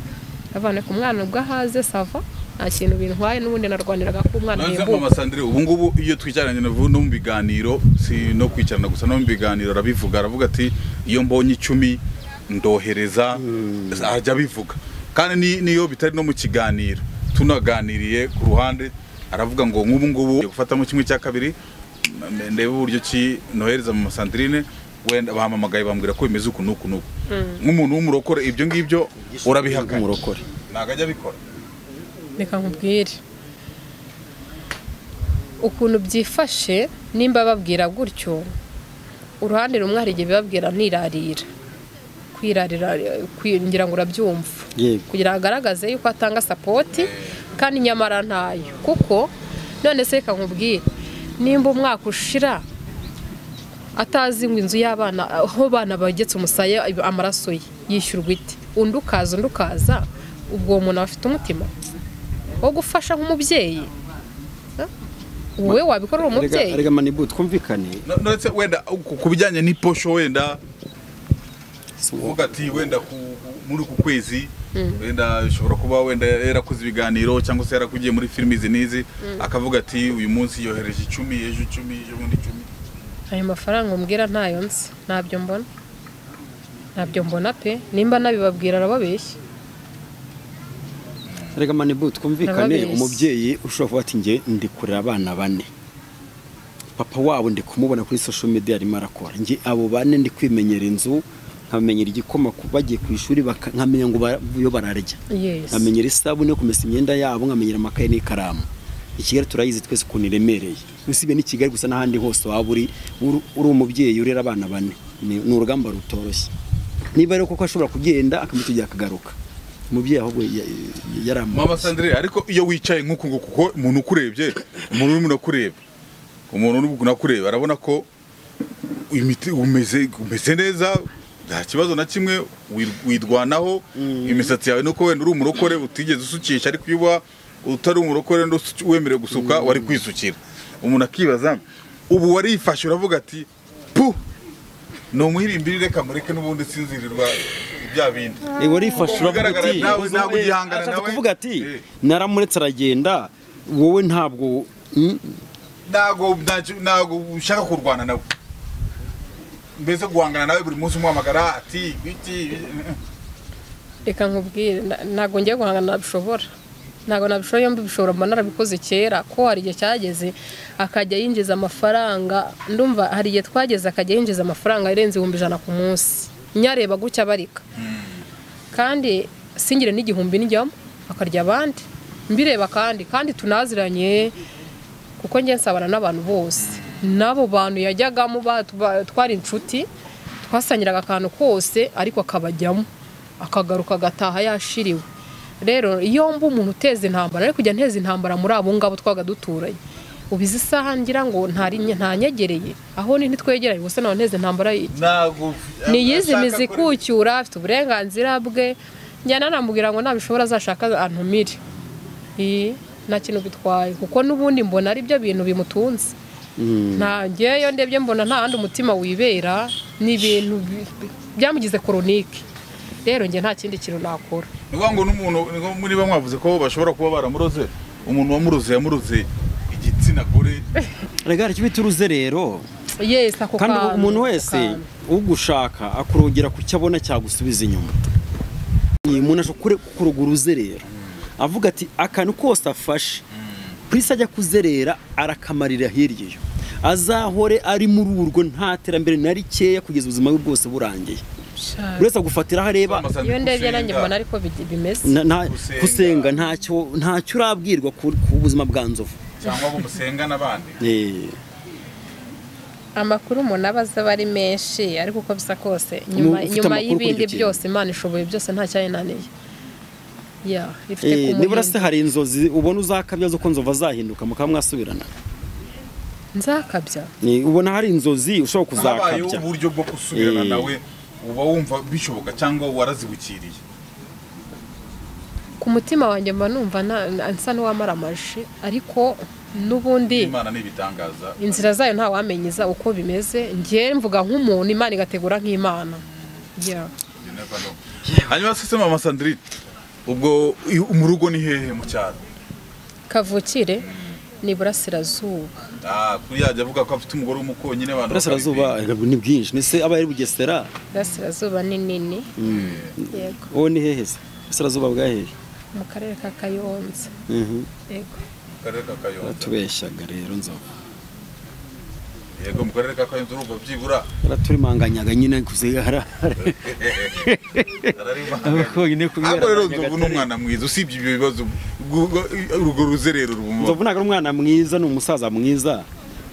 Avane ku mwana ubwo ahaze sava. Nta kintu bintwaye n'ubundi narwaniraga ko umwana Nonese yembuka ubu ngubu iyo twicaranye na no mu biganiro si no kwicarana gusa no mu biganiro arabivuga aravuga ati iyo mbonye icumi ndohereza ajya abivuga. Kandi ni- niyo bitari no mu kiganiro. Tunaganiriye ku ruhande aravuga ngo nk'ubu ngubu gufatamo kimwe cya kabiri ndebe uburyo ki nohereza mama Sandrine wenda bampamagaye bambwira ko bimeze uku n'uku n'uku. Nk'umuntu w'umurokore ibyo ngibyo umurokore. Ntabwo ajya abikora. Reka nkubwire. Ukuntu byifashe nimba babwira gutyo uruhande rumwe hari igihe bibabwira nirarira kwirarira kwi- ngira ngo urabyumva. Kugira ngo agaragaze yuko atanga sapoti kandi nyamara ntayo. Kuko none se reka nkubwire nimba umwaka ushira atazi ngo inzu y'abana aho abana bagetse umusaya amaraso ye yishyurwa ite undi ukaza undi ukaza ubwo uwo muntu aba afite umutima. Wo gufasha nk'umubyeyi. Wowe wabikora uri umubyeyi. rega manibu twumvikane. Ndetse wenda ku- bijyanye n'iposho wenda uvuga ati wenda muri uku kwezi wenda ashobora kuba wenda yarakoze ibiganiro cyangwa se yarakugiye muri filimi izi n'izi akavuga ati uyu munsi yohereje icumi ejo icumi ejo bundi icumi. Ayo mafaranga umbwira ntayo nzi ntabyo mbona. Ntabyo mbona pe. Nimba nabibabwira arababeshya. Rega manibu twumvikane umubyeyi ushobora kuba ati njye ndi kurera abana bane. Papa wabo ndi kumubona kuri social media arimo arakora. Njye abo bane ndi kwimenyera inzu nkamenyera igikoma bagiye ku ishuri nkamenya ngo ba- yo bararya. Nkamenyera isabune yo kumesa imyenda yabo nkamenyera amakaye n'ikaramu. I kigali turayizi twese ukuntu iremereye. Usibye n'i kigali gusa n'ahandi hose waba uri uri umubyeyi urera abana bane. Ni ni urugamba rutoroshye. Niba rero koko ashobora kugenda akamutegera akagaruka. Umubyeyi ahubwo ya- ya- yari mama amuzi sandrine ariko iyo wicaye nk'uku nguku kuko umuntu ukurebye umuntu urimo urakureba. Umuntu urimo urakureba arabona ko imiti umeze umeze neza nta kibazo na kimwe wir- wirwanaho imisatsi yawe nuko wenda uri umurokore utigeze usukisha ariko iyo uba utari umurokore wemerewe gusuka wari kwisukira. Umuntu akibaza ubu warifashe? Uravuga ati pu ni umuhirimbiri reka mureke n'ubundi sinzirirwa. Bya bindi. Eh, warifashe uravuga uti nawe ntabwo ugihangana nawe. kuvuga ati Eh. naramuretse aragenda wowe ntabwo mm, ntabwo ushaka kurwana nawe. Mbese guhangana nawe buri munsi umuhamagara ati biti reka nkubwire na- ntabwo ngiye guhangana nabishobora. Ntabwo nabishobora iyo mbishobora mba narabikoze kera. Ko hari igihe cyageze akajya yinjiza amafaranga ndumva hari igihe twageze akajya yinjiza amafaranga arenze ibihumbi ijana ku munsi. Nyareba gutya barika. Kandi singire n'igihumbi njyamo akarya abandi mbireba kandi kandi tunaziranye kuko njye nsabana n'abantu bose. N'abo bantu yajyagamo twari inshuti twasangiraga akantu kose ariko akabajyamo akagaruka agataha yashiriwe. Rero iyo mba umuntu uteza intambara ari kujya nteza intambara muri abo ngabo twaga duturanye. Ubizi isaha ngira ngo ntari ntanyegereye aho ni ntitwegeranye gusa nawe nteze niyizi imizi ikucyura afite uburenganzira bwe. Njyana namubwira ngo nabishobora azashaka antumire iyi nta kintu bitwaye. Kuko n'ubundi mbona ari byo bintu bimutunze. Nta ngeyo ndebye mbona nta handi umutima wibera. Ni ibintu bi- bi- byamugize koronike rero njye nta kindi kintu nakora. Ni ukuvuga ngo n'umuntu muri bo mwavuze ko bashobora kuba baramuroze umuntu wamuroze yamuroze. Igitsina gore rega uruzerero yesi ako kandi umuntu wese ugushaka akurogera ku cyo abona cyagusubiza inyuma. Umuntu ashobora kuroga uruzerero avuga ati akantu kose afashe ku isi ajya kuzerera arakamarira hirya iyo azahore ari muri urwo nta terambere na rikeya kugeza ubuzima bwe bwose burangiye. Buri wese agufatira aho areba. Iyo ndebye nanjye gusenga. mbona ariko bi- bimeze. Gusenga. ntacyo ntacyo urabwirwa ku ku buzima bwa nzovu. Cyangwa abo musenga n'abandi? Eh, amakuru umuntu aba azi aba ari menshi ariko uko bisa kose nyuma y'ibindi byose imana ishoboye byose nta cyayinaniye. Eh, nibura se hari inzozi ubona uzakabya zo ko nzovu azahinduka mukaba mwasubirana nzakabya. Ni- ubona hari inzozi ushobora habayeho kuzakabya. uburyo bwo gusubirana Eh. nawe uba wumva bishoboka cyangwa warazibukiriye ku mutima wanjye mba numva nsa n'uwamara amaji ariko n'ubundi imana n'ibitangaza. inzira zayo ntawamenyeza uko bimeze. Njye mvuga nk'umuntu imana igategura nk'imana. Hanyuma se mama sandrine ubwo mu rugo ni hehe mu cyaro? Kavukire ni iburasirazuba. Ah, kuri yajya avuga ko afite umugore w'umukonyine abantu burasirazuba bakabibwira. eh, ni bwinshi. Nese aba ari bugesera? Iburasirazuba ni nini. Yego. Wowe ni hehe se? Burasirazuba bwa hehe? Mu karere ka kayonza. Mhm. yego. Mu karere ka kayonza. Baratubeshyaga rero nzovu yego mu karere ka kayonza urumva byibura. Baraturemanganyaga nyine kuzigara abakonyine kubera ariko rero nzovu ni umwana mwiza usibye ibyo bibazo. Urwo ruzerero rubumva nzovu ntabwo ari umwana mwiza ni umusaza mwiza.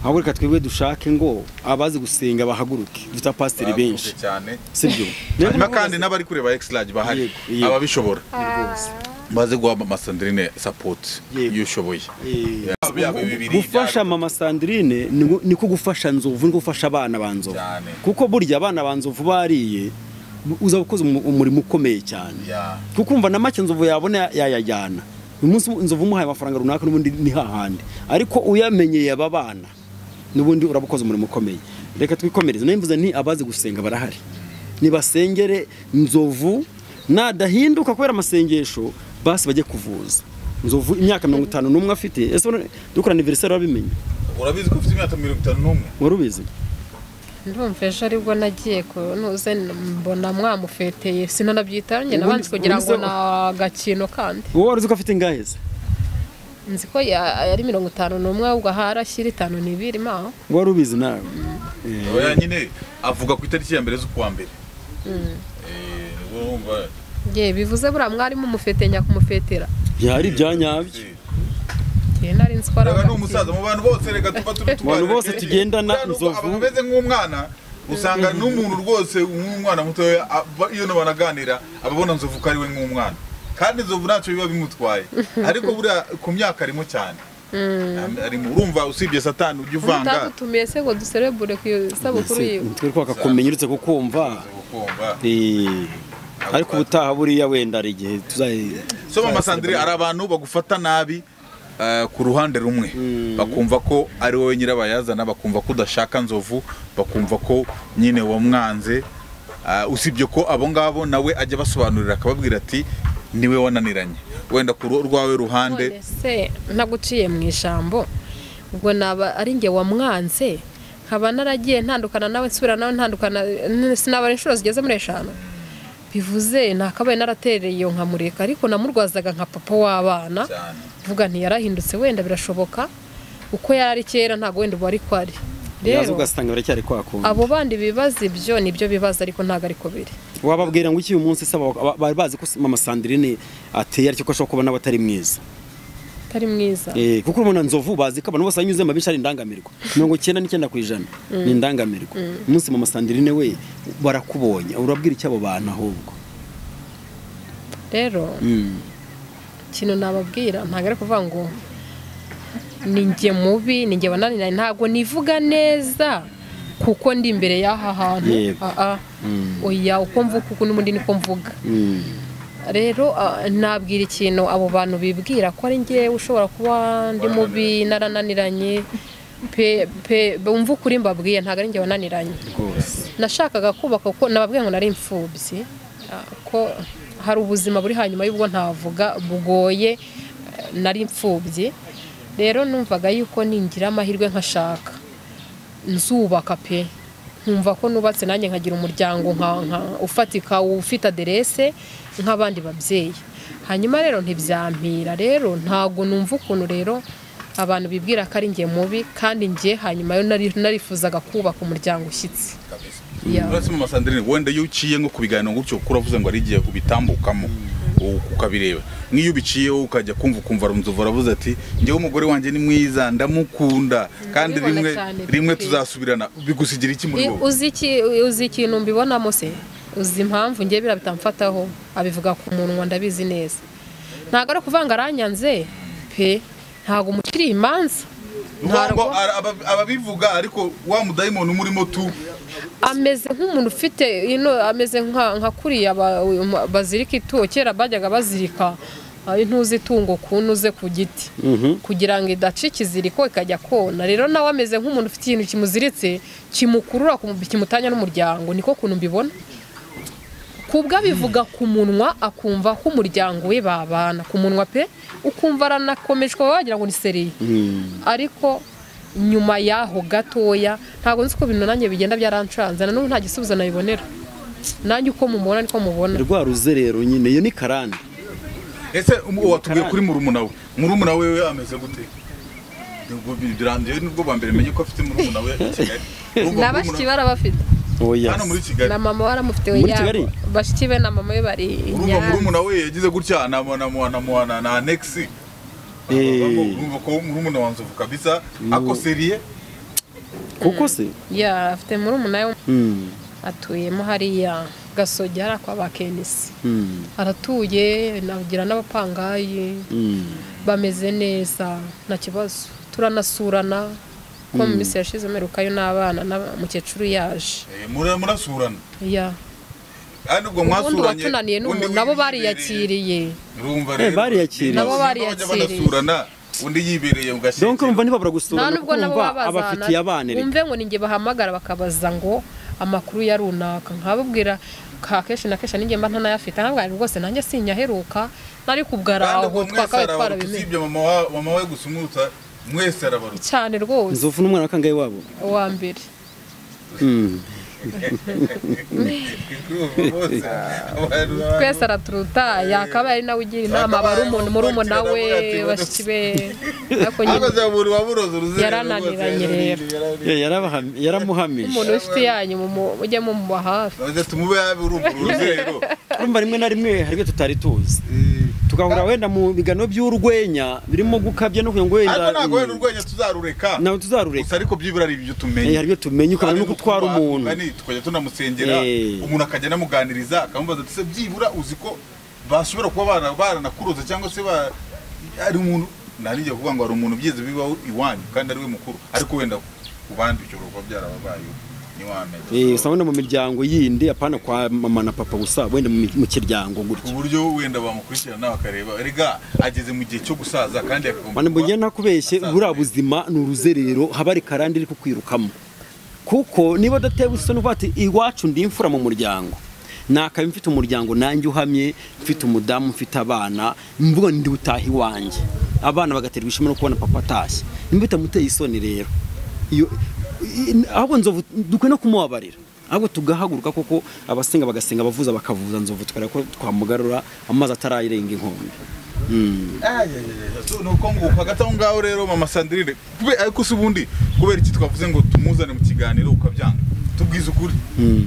Ahubwo reka twebwe dushake ngo abazi gusenga bahaguruke. Dufite abapasiteri benshi. cyane. Sibyo? Hanyuma kandi n'abari kureba x-large bahari. Yego, yego. Baze guha mama sandrine support Yego. iyo ushoboye gufasha mama sandrine ni- niko gufasha nzovu niko gufasha abana ba nzovu kuko burya abana ba nzovu bariye uzaba ukoze umu- umurimo ukomeye cyane Ya. kuko umva na make nzovu yabona yayajyana uyu munsi nzovu umuhaye amafaranga runaka n'ubundi ni hahandi ariko uyamenyeye aba bana n'ubundi uraba ukoze umurimo ukomeye reka twikomereze mvuze nti abazi gusenga barahari nibasengere nzovu nadahinduka kubera amasengesho basi bajye kuvuza. Nzovu imyaka mirongo itanu n'umwe afite. Ese dukora aniveriseri wabimenye? Urabizi ko ufite imyaka mirongo itanu n'umwe? Wari ubizi? Ndumva ejo ari bwo nagiye kunuze mbona mwamufeteye. Ubundi- nabanze kugira ngo ni agakino kandi. Wowe wari uzi ko afite ingahe se? Nzi ko ya- yari mirongo itanu n'umwe ahubwo ahari ashyira itanu n'ibiri maho wari ubizi nawe oya nyine avuga ku itariki ya mbere z'ukwa mbere. Eh, urumva ye bivuze buriya mwarimu umufetenya kumufetera byari ibyanyabyo ni umusaza. Mu bantu bose reka tuba turi Abantu bose tugendana inzovu. aba ameze nk'umwana usanga n'umuntu rwose nk'umwana mutoya aba- iyo banaganira ababona nzovu ko ari we nk'umwana. Kandi nzovu ntacyo biba bimutwaye. Ariko buriya ku myaka arimo cyane. Ari mu urumva usibye satani ujya uvanga. utadutumiye se ngo duserebure ku isabukuru yiwe. twe twakakumenya uretse kukumva. Ukumva. Ariko ubutaha buriya wenda hari igihe so mama sandrine hari abantu bagufata nabi eh, ku ruhande rumwe. Bakumva ko ari wowe nyirabayazana bakumva ko udashaka nzovu bakumva ko nyine wamwanze. Ah, usibye ko abo ngabo nawe ajya abasobanurira akababwira ati ni we wananiranye. Wenda ku rwawe ruhande. Ntaguciye mu ijambo ubwo naba ari njye wamwanze nkaba naragiye ntandukana nawe nsubira nawe ntandukana sinabara inshuro zigeze muri eshanu. Bivuze nakabaye naratereye iyo nkamureka ariko namurwazaga nka papa w'abana. Cyane. Vuga ntiyarahindutse wenda birashoboka uko yari ari kera ntabwo wenda ubu ari. Yaza rero ugasanga biracyari kwa kundi abo bandi bibaza ibyo ni byo bibaza ariko ntabwo ariko biri. Wababwira ngo iki uyu munsi bari bazi ko mama Sandrine ateye ariko ko ashobora kuba nawe atari mwiza? Atari mwiza. Eh, kuko urabona nzovu bazi ko abantu bose banyuzemo abenshi ari indangamirwa. Mirongo icyenda n'icyenda ku ijana ni indangamirwa. Umunsi mama Sandrine we barakubonye. Urabwira icyo abo bantu ahubwo? Rero Mm. ikintu nababwira ntabwo ari kuvuga ngo ni njye mubi ni njye wananiranye ntabwo nivuga neza kuko ndi imbere y'aha hantu. Ah, ah. oya uko mvuga uku n'ubundi niko mvuga. Mm. Rero ah, nabwira ikintu abo bantu bibwira ko ari njye ushobora kuba ndi mubi narananiranye pe pe bumva ukuri mbabwiye ntabwo ari njye wananiranye. Nashakaga kubaka kuko nababwiye ngo nari imfubyi ah, ko hari ubuzima buri hanyuma y'ubwo ntavuga bugoye eh, nari imfubyi. Rero numvaga yuko ningira amahirwe nkashaka. Nzubaka pe. Nkumva ko nubatse nanjye nkagira umuryango ufatika ufite aderese nk'abandi babyeyi. Hanyuma rero ntibyampira rero ntabwo numva ukuntu rero abantu bibwira ko ari njye mubi kandi njye hanyuma yo nari- narifuzaga kubaka umuryango ushyitse. Uretse mama sandrine wenda iyo uciye nko ku biganiro gutyo kuko uravuze ngo ari igihe ubitambukamo. U- ukabireba. Nk'iyo ubiciyeho ukajya kumva ukumva arunzovu aravuze ati njyewe umugore wanjye ni mwiza ndamukunda. Kandi rimwe rimwe tuzasubirana. Bigusigira iki muri wowe? uzi iki- uzi ikintu mbibonamo se? Uzi impamvu ngiye biriya bitamfataho abivuga ku munwa ndabizi neza. Ntabwo ari ukuvuga ngo aranyanze pe ntabwo umuciriye imanza? Ntabwo- ababivuga ariko wa mudayimoni umurimo tu ameze nk'umuntu ufite ino ameze nka kuriya ba- bazirika itungo kera bajyaga bazirika ah, intuzi itungo ku ntuze ku giti. Kugira ngo idaca ikiziriko ikajya kona. Rero nawe ameze nk'umuntu ufite ikintu kimuziritse kimukurura kimutanya n'umuryango. Niko kuntu mbibona? Kubwo abivuga ku munwa akumva ko umuryango we babana. Ku munwa pe ukumva aranakomeshwa wagira ngo ni seriye ariko nyuma y'aho gatoya ntabwo nzi ko ibintu nanjye bigenda byarancanze na n'ubu nta gisubizo nabibonera. Nanjye uko mumubona niko mubona. Rwa ruzerero nyine iyo ni karande. Ese umu- watubwiye kuri murumuna we? Murumuna we we ameze gute? Nubwo birangiye ni bwo bwa mbere menye ko afite murumuna we i Kigali. Na bashiki barabafite oya hano muri Kigali. Na mama waramufite Muri yabo. Kigali? bashiki be na mama we bari urumva murumuna we yagize gutya? Na na urumva ko murumuna wa nzovu kabisa ako seriye kuko se? Ya afite murumuna we Mm, atuyemo hariya. Gasogi hariya kwa ba kenisi mm, aratuye nagira n'abapangayi. Mm. bameze neza. Nta kibazo. Turanasurana. Ko mu minsi yashize mperukayo n'abana n'umukecuru yaje. Eh, mura- murasurana ya. Kandi ubwo mwasuranye n'umuntu nabo bariyakiriye. Urumva Eh, rero bariyakiriye. Nabo bariyakiriye. undi yibereye mu donc gashyikiro urumva ntibabura gusura nubwo nabo kumva baba abafitiye abana bazana reka. wumve ngo ninjye bahamagara bakabaza ngo amakuru ya runaka. Nkababwira ka kenshi na kenshi ninjye mba ntanayafite ntabwo rwose nanjye sinyaheruka nari kubwara aho twakabaye twarabimenye. usibye mama wa- we gusa umuruta mwese arabaruta. Cyane rwose. Nzovu n'umwana wa kangahe wabo? Uwa mbere. Twese araturuta yakabaye ari nawe ugira inama aba ari umuntu muri umuna we bashiki be Yarananiranye rero. Yarabaham- yaramuhamije. Umuntu ufite yanyu mujye mumuba hafi. Urumva rimwe na rimwe hari ibyo tutari tuzi. Tugahura wenda mu biganiro by'urwenya birimo gukabya no kugira ngo ariko wenda ntabwo wenda urwenya tuzarureka. Nawe tuzarureka. Gusa ariko byibura ari ibyo Eh, tumenye hari ibyo tumenya ukabona no gutwara umuntu. tukajya tunamusengera Eh. umuntu akajya anamuganiriza akamubaza ati se byibura uzi ko bashobora kuba baranakuroza cyangwa se ari umuntu nari ngiye kuvuga ngo hari umuntu byize bibaho iwanyu kandi ari we mukuru. Ariko wenda ku bandi ibyo kuba byarababaye ntiwamenya Eh, usanga wenda mu miryango yindi apana kwa mama na papa gusa wenda mu mu kiryango ku gutyo buryo wenda bamukurikirana bakareba erega ageze mu gihe cyo gusaza kandi akagomba kuba- mbonye nakubeshye buriya buzima ni uruzerero haba ari karande iri kukwirukamo. Kuko niba udatewe isoni uvuga ati iwacu ndi imfura mu muryango. Nakaba mfite umuryango nanjye uhamye mfite umudamu mfite abana mvuga ndi butaha iwanjye abana bagaterwa ishema no kubona papa atashye. Nimba bitamuteye isoni rero. Ahubwo nzovu dukwiye no kumubabarira. Ahubwo tugahaguruka koko abasenga bagasenga abavuza bakavuza nzovu tukareba ko twamugarura amazi atarayirenga inkombe. Mm. So, ni uko nguko hagati aho ngaho rero mama sandrine kube ariko si ubundi kubera iki twavuze ngo tumuzane mu kiganiro ukabyanga? Tubwize ukuri. Mm.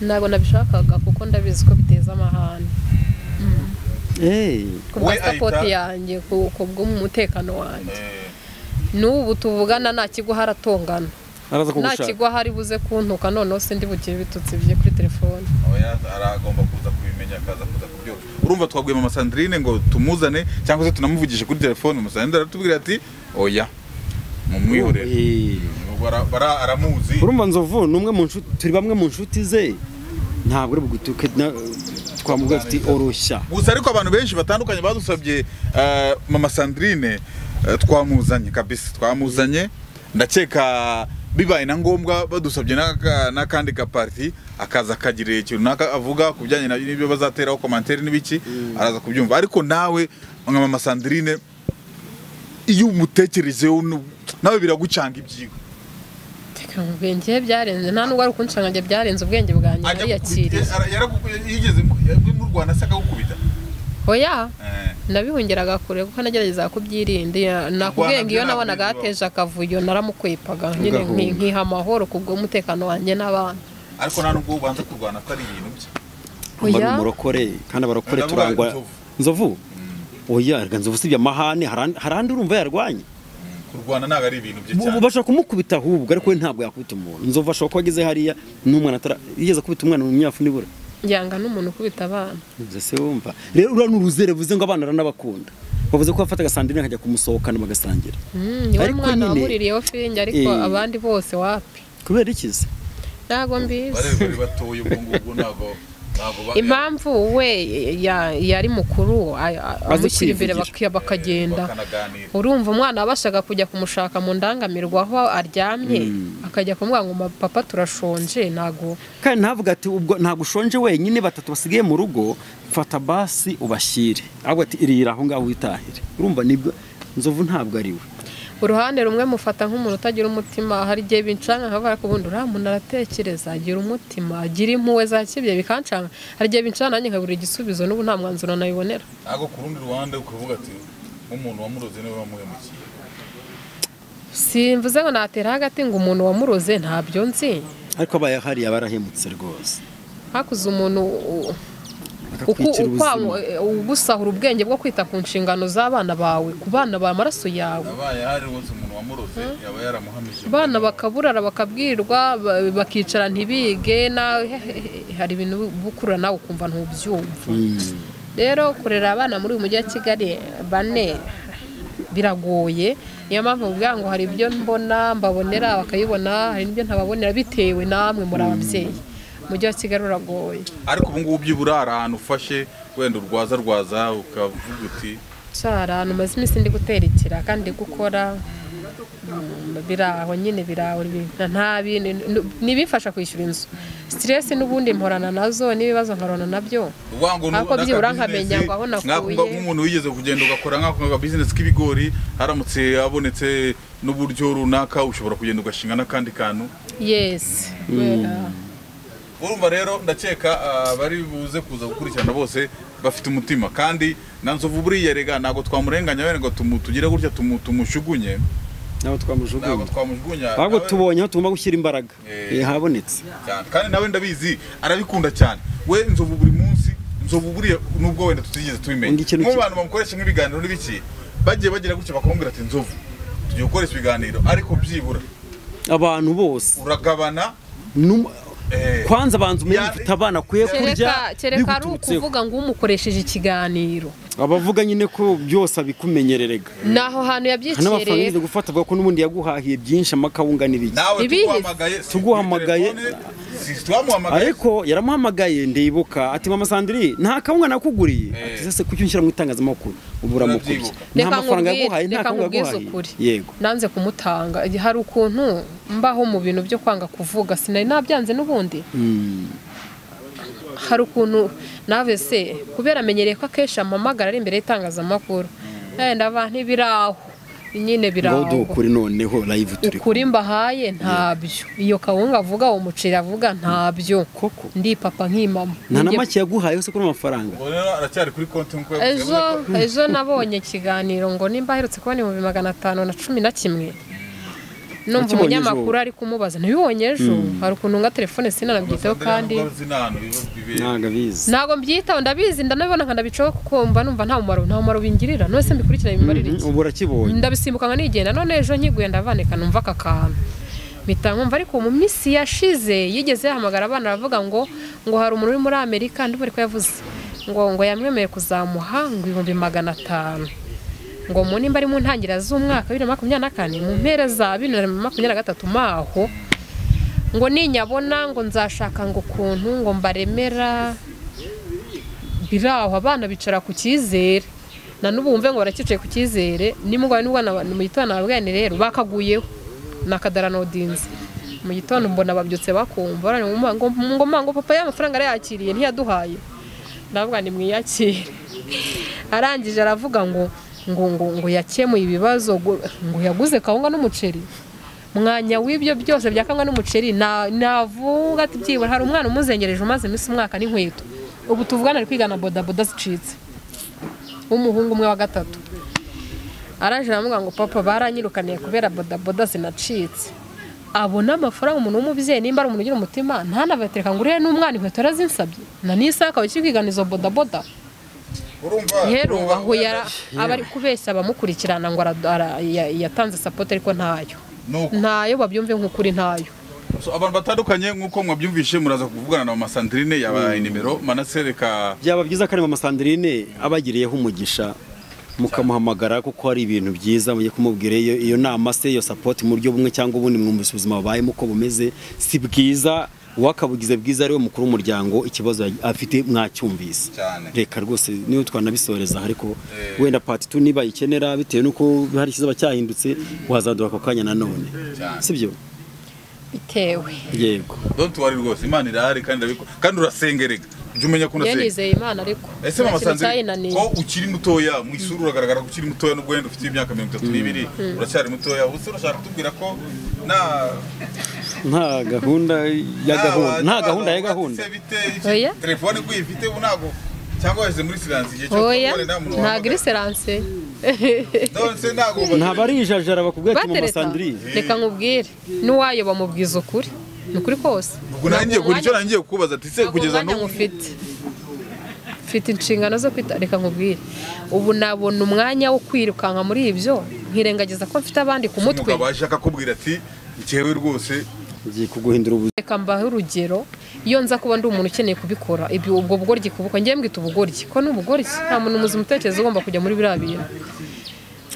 ntabwo nabishakaga kuko ndabizi ko biteza amahane. Hey. ku bwa We ahita- sapoti yanjye ku ku bw'umutekano wanjye. Eh, n'ubu tuvugana nta kigo haratongana. Nta kigo hari buze kuntuka noneho sindi bugire ibitutsi bye kuri telefone. Oya, aragomba kuza kubimenya akaza kuza kubyora urumva twabwiye mama sandrine ngo tumuzane cyangwa se tunamuvugishe kuri telefone. Mama sandrine aratubwira ati oya mumwihorere. Bara- bara- aramuzi. Urumva nzovu ni umwe mu nshuti turi bamwe mu nshuti ze. Ntabwo ari bugutuke twamubwira tuti oroshya. Gusa ariko abantu benshi batandukanye badusabye eh, mama sandrine twamuzanye kabisa twamuzanye. Ndakeka bibaye na ngombwa badusabye n'aka- n'akandi gaparti akaza akagira ikintu runaka avuga ku bijyanye na- n'ibyo bazateraho komantere n'ibiki araza kubyumva. Ariko nawe nka mama sandrine iyo umutekerejeho nawe biragucanga ibyigo. Reka mu bwenge byarenze nta nubwo ari byarenze ubwenge bwanjye yaragu- yigeze mu rwanda se akagukubita oya Eh. nabihungeraga kure kuko nageragezaga kubyirinda. Nakubwiye ngo iyo nabonaga hateje akavuyo naramukwepaga. Nyine nkiha amahoro ku bw'umutekano wanjye n'abana ariko nta nubwo ubanza kurwana ko ari ibintu bye. Oya umurokore kandi abarokore turangwa Nzovu. oya reka nzovu usibye amahane hari hari andi urumva yarwanye. Kurwana ntabwo ari ibintu bye cyane. bashobora kumukubita ahubwo ariko we ntabwo yakubita umuntu. Nzovu ashobora kuba ageze hariya n'umwana atara yigeze akubita umwana mu myafu nibura yanga n'umuntu ukubita abana. Uze se wumva? Rero uriya ni uruzere bivuze ngo abana aranabakunda bavuze ko bafata agasandrine akajya kumusohokana bagasangira. Mm, ni we mwana wamuririyeho finge ariko Eh. abandi bose wapi? Kubera ikize ntabwo mbizi. Bari bari batoye ubwo ngubwo ntabwo impamvu we ya- yari mukuru amushyira imbere bakagenda. Urumva umwana wabashaga kujya kumushaka mu ndangamirwa aho aryamye akajya kumubwira ngo "Ma- papa turashonje. Ntabwo kandi ntavuga ati ubwo ntabwo ushonje wenyine batatu basigaye mu rugo fata basi ubashyire. Ahubwo ati irira aho ngaho witahire. Urumva ni bwo nzovu ntabwo ari we. Uruhande rumwe mufata nk'umuntu utagira umutima hari igihe bincanga nkavuga ko ubundi uriya muntu aratekereza agira umutima agira impuhwe za kibye bikancanga hari igihe bincanga nanjye nkabura igisubizo n'ubu nta mwanzuro nabibonera. Ntabwo ku rundi ruhande ukavuga ati nk'umuntu wamuroze ni we wamuhemukiye simvuze ngo natera hagati ngo umuntu wamuroze ntabyo nzi. Ariko abaye ahari yaba yarahemutse rwose. Hakuze umuntu ugusahura ubwenge bwo kwita ku nshingano z'abana bawe ku bana yawe. Wamuroze yaba yaramuhamije. Abana bakaburara bakabwirwa ba- bakicara ntibige na hari ibintu bukurura nawe ukumva ntubyumva. Rero kurera abana muri uyu mujyi wa kigali bane biragoye. Niyo mpamvu mvuga ngo hari ibyo mbona mbabonera bakayibona hari n'ibyo ntababonera bitewe namwe muri ababyeyi umujyi wa kigali uragoye. Ariko ubu ngubu byibura hari ahantu ufashe wenda urwaza rwaza ukavuga uti cyari ahantu maze iminsi ndi gutera ikira kandi ndi gukora mm, biraho nyine biraho bi- nta bintu ntibifasha kwishyura inzu. Siteresi n'ubundi mporana na zo n'ibibazo nkarona na byo. Ariko byibura nkamenya ngo aho nakuye. nk'umuntu wigeze kugenda ugakora nk'ako bizinesi k'ibigori haramutse habonetse n'uburyo runaka ushobora kugenda ugashinga n'akandi kantu. Yesi kubera- urumva rero ndakeka ah, bari buze kuza gukurikirana bose bafite umutima. Kandi na nzovu buriya rega ntabwo twamurenganya wenda ngo tugire gutya tumu- tumushugunye ntabwo twamujugunya ahubwo tubonye aho tugomba gushyira imbaraga. Eh. Eh, habonetse. Cyane. Kandi nawe ndabizi arabikunda cyane. We nzovu buri munsi nzovu buriya nubwo wenda tutigeze tubimenya. Undi ikintu mu ki- bantu bamukoresha nk'ibiganiro n'ibiki bagiye bagira gutya bakamubwira ati nzovu tugiye gukoresha ibiganiro. Ariko byibura. Abantu bose. Uragabana. Kwanza banza umenye ufite abana akwiye kurya kereka ari ukuvuga ngo umukoresheje ikiganiro. Abavuga nyine ko byose abikumenyererega. Ni aho hantu hari n'amafaranga yabyiciriye yigeze gufata avuga ko n'ubundi yaguhahiye byinshi amakawunga n'ibiki. Ibihe. tuguhamagaye. Ariko yaramuhamagaye ndibuka. Ati mama sandiri nta kawunga nakuguriye. Ati ese kuki unshyira mu itangazamakuru? Ubu uramukubye nta mafaranga yaguhaye nta kawunga yaguhaye yego. Nanze kumutanga. Hari ukuntu mbaho mu bintu byo kwanga kuvuga. Sinari nabyanze n'ubundi. Hari ukuntu nawe se kubera amenyereye ko akenshi ampamagara ari imbere y'itangazamakuru. Wenda abantu ntibiraho nyine duhe ukuri noneho live turi ukuri mbahaye ntabyo. Iyo kawunga avuga uwo muceri avuga ntabyo. Koko. Ndi papa nk'imama. Nta na make yaguhaye se kuri amafaranga aracyari kuri konti nk'uko ejo ejo nabonye ikiganiro ngo nimba aherutse kubona ibihumbi magana atanu na cumi na kimwe. Numva umunyamakuru ari kumubaza. Ntibibonye ejo? Hari ukuntu nga telefone sinanabyitaho kandi ntabwo mbyitaho ndabizi ndanabibona nkanabicaho kuko mba numva nta mumaro nta mumaro bingirira. None se mbikurikirana bimarira iki? ubu urakibonye. Ndabisimbuka nkanigenda none ejo nkiguye ndavanika numva aka kantu. Mpita nkumva ariko mu minsi yashize yigeze yahamagara abana aravuga ngo ngo hari umuntu uri muri amerika? Ndumva ariko yavuze ngo ngo yamwemeye kuzamuha ngo ibihumbi magana atanu. Ngo mu nimba ari mu ntangiriro z'umwaka bibiri na makumyabiri na kane mu mpera za bibiri na makumyabiri na gatatu maho ngo ninyabona ngo nzashaka ngo ukuntu ngo mbaremera biri aho abana bicara ku cyizere. Na n'ubu wumve ngo barakicaye ku cyizere nimugoroba ni bwo na- mu gitondo nababwirane rero bakaguyeho. Ni akadaranodinze mu gitondo mbona babyutse bakumva ngo ngo papa y'amafaranga arayakiriye ntiyaduhaye. Ndavuga ni mwiyakire. Arangije aravuga ngo ngo yakemuye ibibazo ngo yaguze kawunga n'umuceri. Mwanya w'ibyo byose bya kawunga n'umuceri na- navuga ati byibura hari umwana umuzengereje umaze iminsi umwaka n'inkweto. Ubu tuvugana ari kwiga na bodaboda zicitse. W'umuhungu umwe wa gatatu. Araje aravuga ngo papa baranyirukaniye kubera bodaboda zinacitse. Abona amafaranga umuntu w'umubyeyi nimba ari umuntu ugira umutima ntanabatereka ngo urebe n'umwana inkweto yarazinsabye na n'isaha akaba akiri kwigana izo bodaboda? Aho yara aba ari kubeshya abamukurikirana ngo yatanze sapoti ariko ntayo. Ntayo babyumve nk'ukuri ntayo. So, abantu batandukanye nk'uko mwabyumvishe muraza kuvugana na mama Sandrine yabahaye nimero manase reka byaba byiza ari mama sandrine abagiriyeho umugisha mukamuhamagara kuko hari ibintu byiza mugiye kumubwira iyo, iyo nama se iyo sapoti mu buryo bumwe cyangwa ubundi mwumvise ubuzima babayemo uko bumeze si bwiza. Uwakabugize bwiza ari we mukuru w'umuryango ikibazo afite mwacyumvise. Reka rwose niyo twanabisoreza ariko wenda pati tu niba ikenera bitewe n'uko hari ikizaba cyahindutse wazadura ako kanya nanone. Sibyo bitewe. Yego. Don't worry rwose imana irahari kandi kandi urasengerega. Jya umenya ko unasenga nizeye imana ariko. Ese mama cyayinaniye. ko ukiri mutoya mu isura uragaragara ko ukiri mutoya n'ubwo wenda ufite imyaka mirongo itatu n'ibiri uracyari mutoya. Ubuse urashaka kutubwira ko nta nta gahunda ya gahunda. nta gahunda ya gahunda. telefone ko uyifite ubu ntabwo cyangwa waheze muri siransi igihe cyo kubona ntabwo iri seranse none se ntabwo ari ijajara bakubwira ati mama sandrine. Reka nkubwire. N'uwayo bamubwiza ukuri. Ni ukuri kose. Ubwo nanjye kuri icyo nanjye kubaza ati se kugeza n'ubu? mufite. Mfite inshingano zo kwita reka nkubwire. Ubu nabona umwanya wo kwirukanka muri ibyo nkirengagiza ko mfite abandi ku mutwe. umugabo aje akakubwira ati njyewe rwose ngiye kuguhindura ubuzima reka mbahe urugero iyo nza kuba ndi umuntu ukeneye kubikora. Ibyo ubwo bugoryi kubukora ngewe mbwita ubugoryi. Ko ni ubugoryi? Nta muntu muzima utekereza ugomba kujya muri biriya bintu.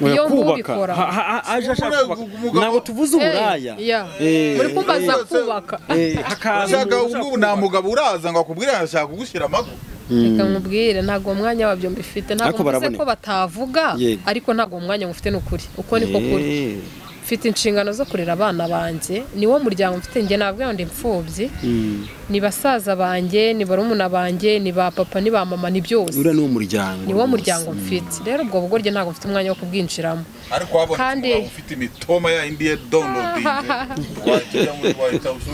Iyo nk'ubikora. Ha- ha- ha- aje ashaka kubaka ntabwo tuvuze uburaya. Eh. Eh, muri kumbaza eh, kubaka. eh, hakaza ubu nta mugabo uraza ngo akubwire ashaka kugushyira amago reka nkubwire ntabwo uwo mwanya wabyo mbifite. Ntabwo mvuze ko batavuga ariko ntabwo uwo mwanya mufite ni ukuri. Uko niko kuri Eh, mfite inshingano zo kurera abana banjye ni wo muryango mfite njye nabwo ndi imfubyi mm. ni basaza banjye ni barumuna banjye ni ba papa ni ba mama ni byose. Uriya ni wo muryango ni wo rwose. muryango mfite. Rero ubwo bugoryi ntabwo mfite umwanya wo kubwinjiramo. Ariko wabona Kandi- ufite imitoma ya indi ya downloading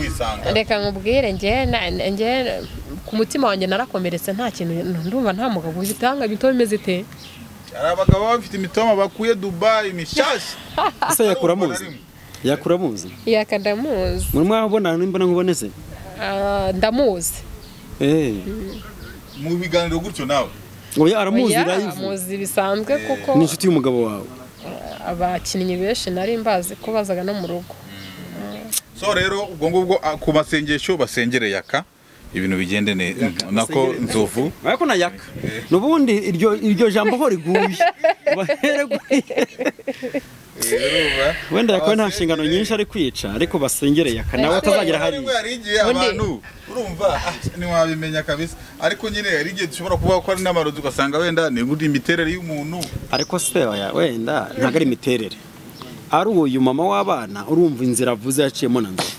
wisanga reka nkubwire njye ku mutima wanjye narakomeretse nta kintu ndumva nta mugabo ubitanga ibitabo bimeze ite? Hari abagabo baba bafite imitoma bakuye dubayi mishyashya ese yakura muzi? yakura muzi? Yaka ndamuzi. Muri mwabona nimbona nkuboneze Ah, ndamuzi. Eh. Mu biganiro gutyo nawe? Oya aramuzi live. muzi bisanzwe kuko ni inshuti y'umugabo wawe. Abakinnyi benshi nari mbazi ko bazaga no mu rugo. So rero ubwo ngubwo ah, ku masengesho basengere yaka. Ibintu bigende neza nako nzovu. Ariko na yaka n'ubundi iryo iryo jambo ho riguye. Bahere wenda yakowe nta nshingano nyinshi ari kwica ariko basengere yaka nawe atazagera hariya. abantu. Urumva ah, ntiwabimenya kabisa. Ariko nyine hari igihe dushobora kuvuga ko ari n'amarozi ugasanga wenda ni imiterere y'umuntu. Ariko se wenda ntabwo ari imiterere. Ari uyu mama w'abana urumva inzira avuze yaciyemo na nzo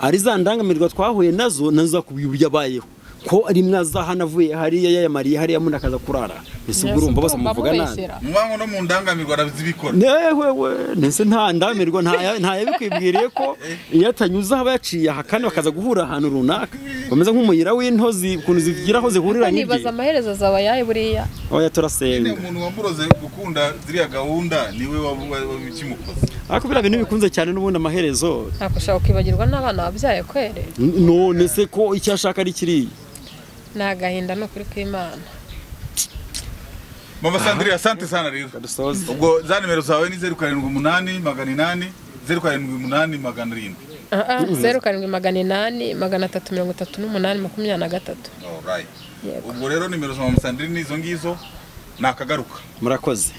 ari za ndangamirwa twahuye na zo na zo zakubwiye uburyo abayeho. Ko rimwe aza hano avuye hariya yayamariye hariya mundi akaza kurara. Mbese ubwo urumva bose muvuga nabi. mwango no mu ndangamirwa arabizibikora newewe ndetse nta ndamirwa nta nta yabikwibwiriye ko iyo atanyuze aba yaciye aha kandi bakaza guhura ahantu runaka. Bameze nk'umuyira w'intozi ukuntu zigira aho zihurira nibaza n'ibye. amaherezo azaba yaye buriya? Oya turasenga umuntu wamuroze gukunda ziriya gahunda ni we wabikimukoze ariko biriya bintu bikunze cyane n'ubundi amaherezo. Ntabwo ushaka kwibagirwa n'abana wabyaye kwere? None se ko icyo ashaka ari kiriya? Ni agahinda ni ukuri kw'imana. Mama sandrine asante sana rero. Dusoze ubwo za nimero zawe ni zeru karindwi umunani magana inani zeru karindwi umunani magana arindwi. Ah, ah, zeru karindwi magana inani magana atatu mirongo itatu n'umunani makumyabiri na gatatu. Ubwo rero nimero za mama sandrine ni izo ngizo nakagaruka murakoze.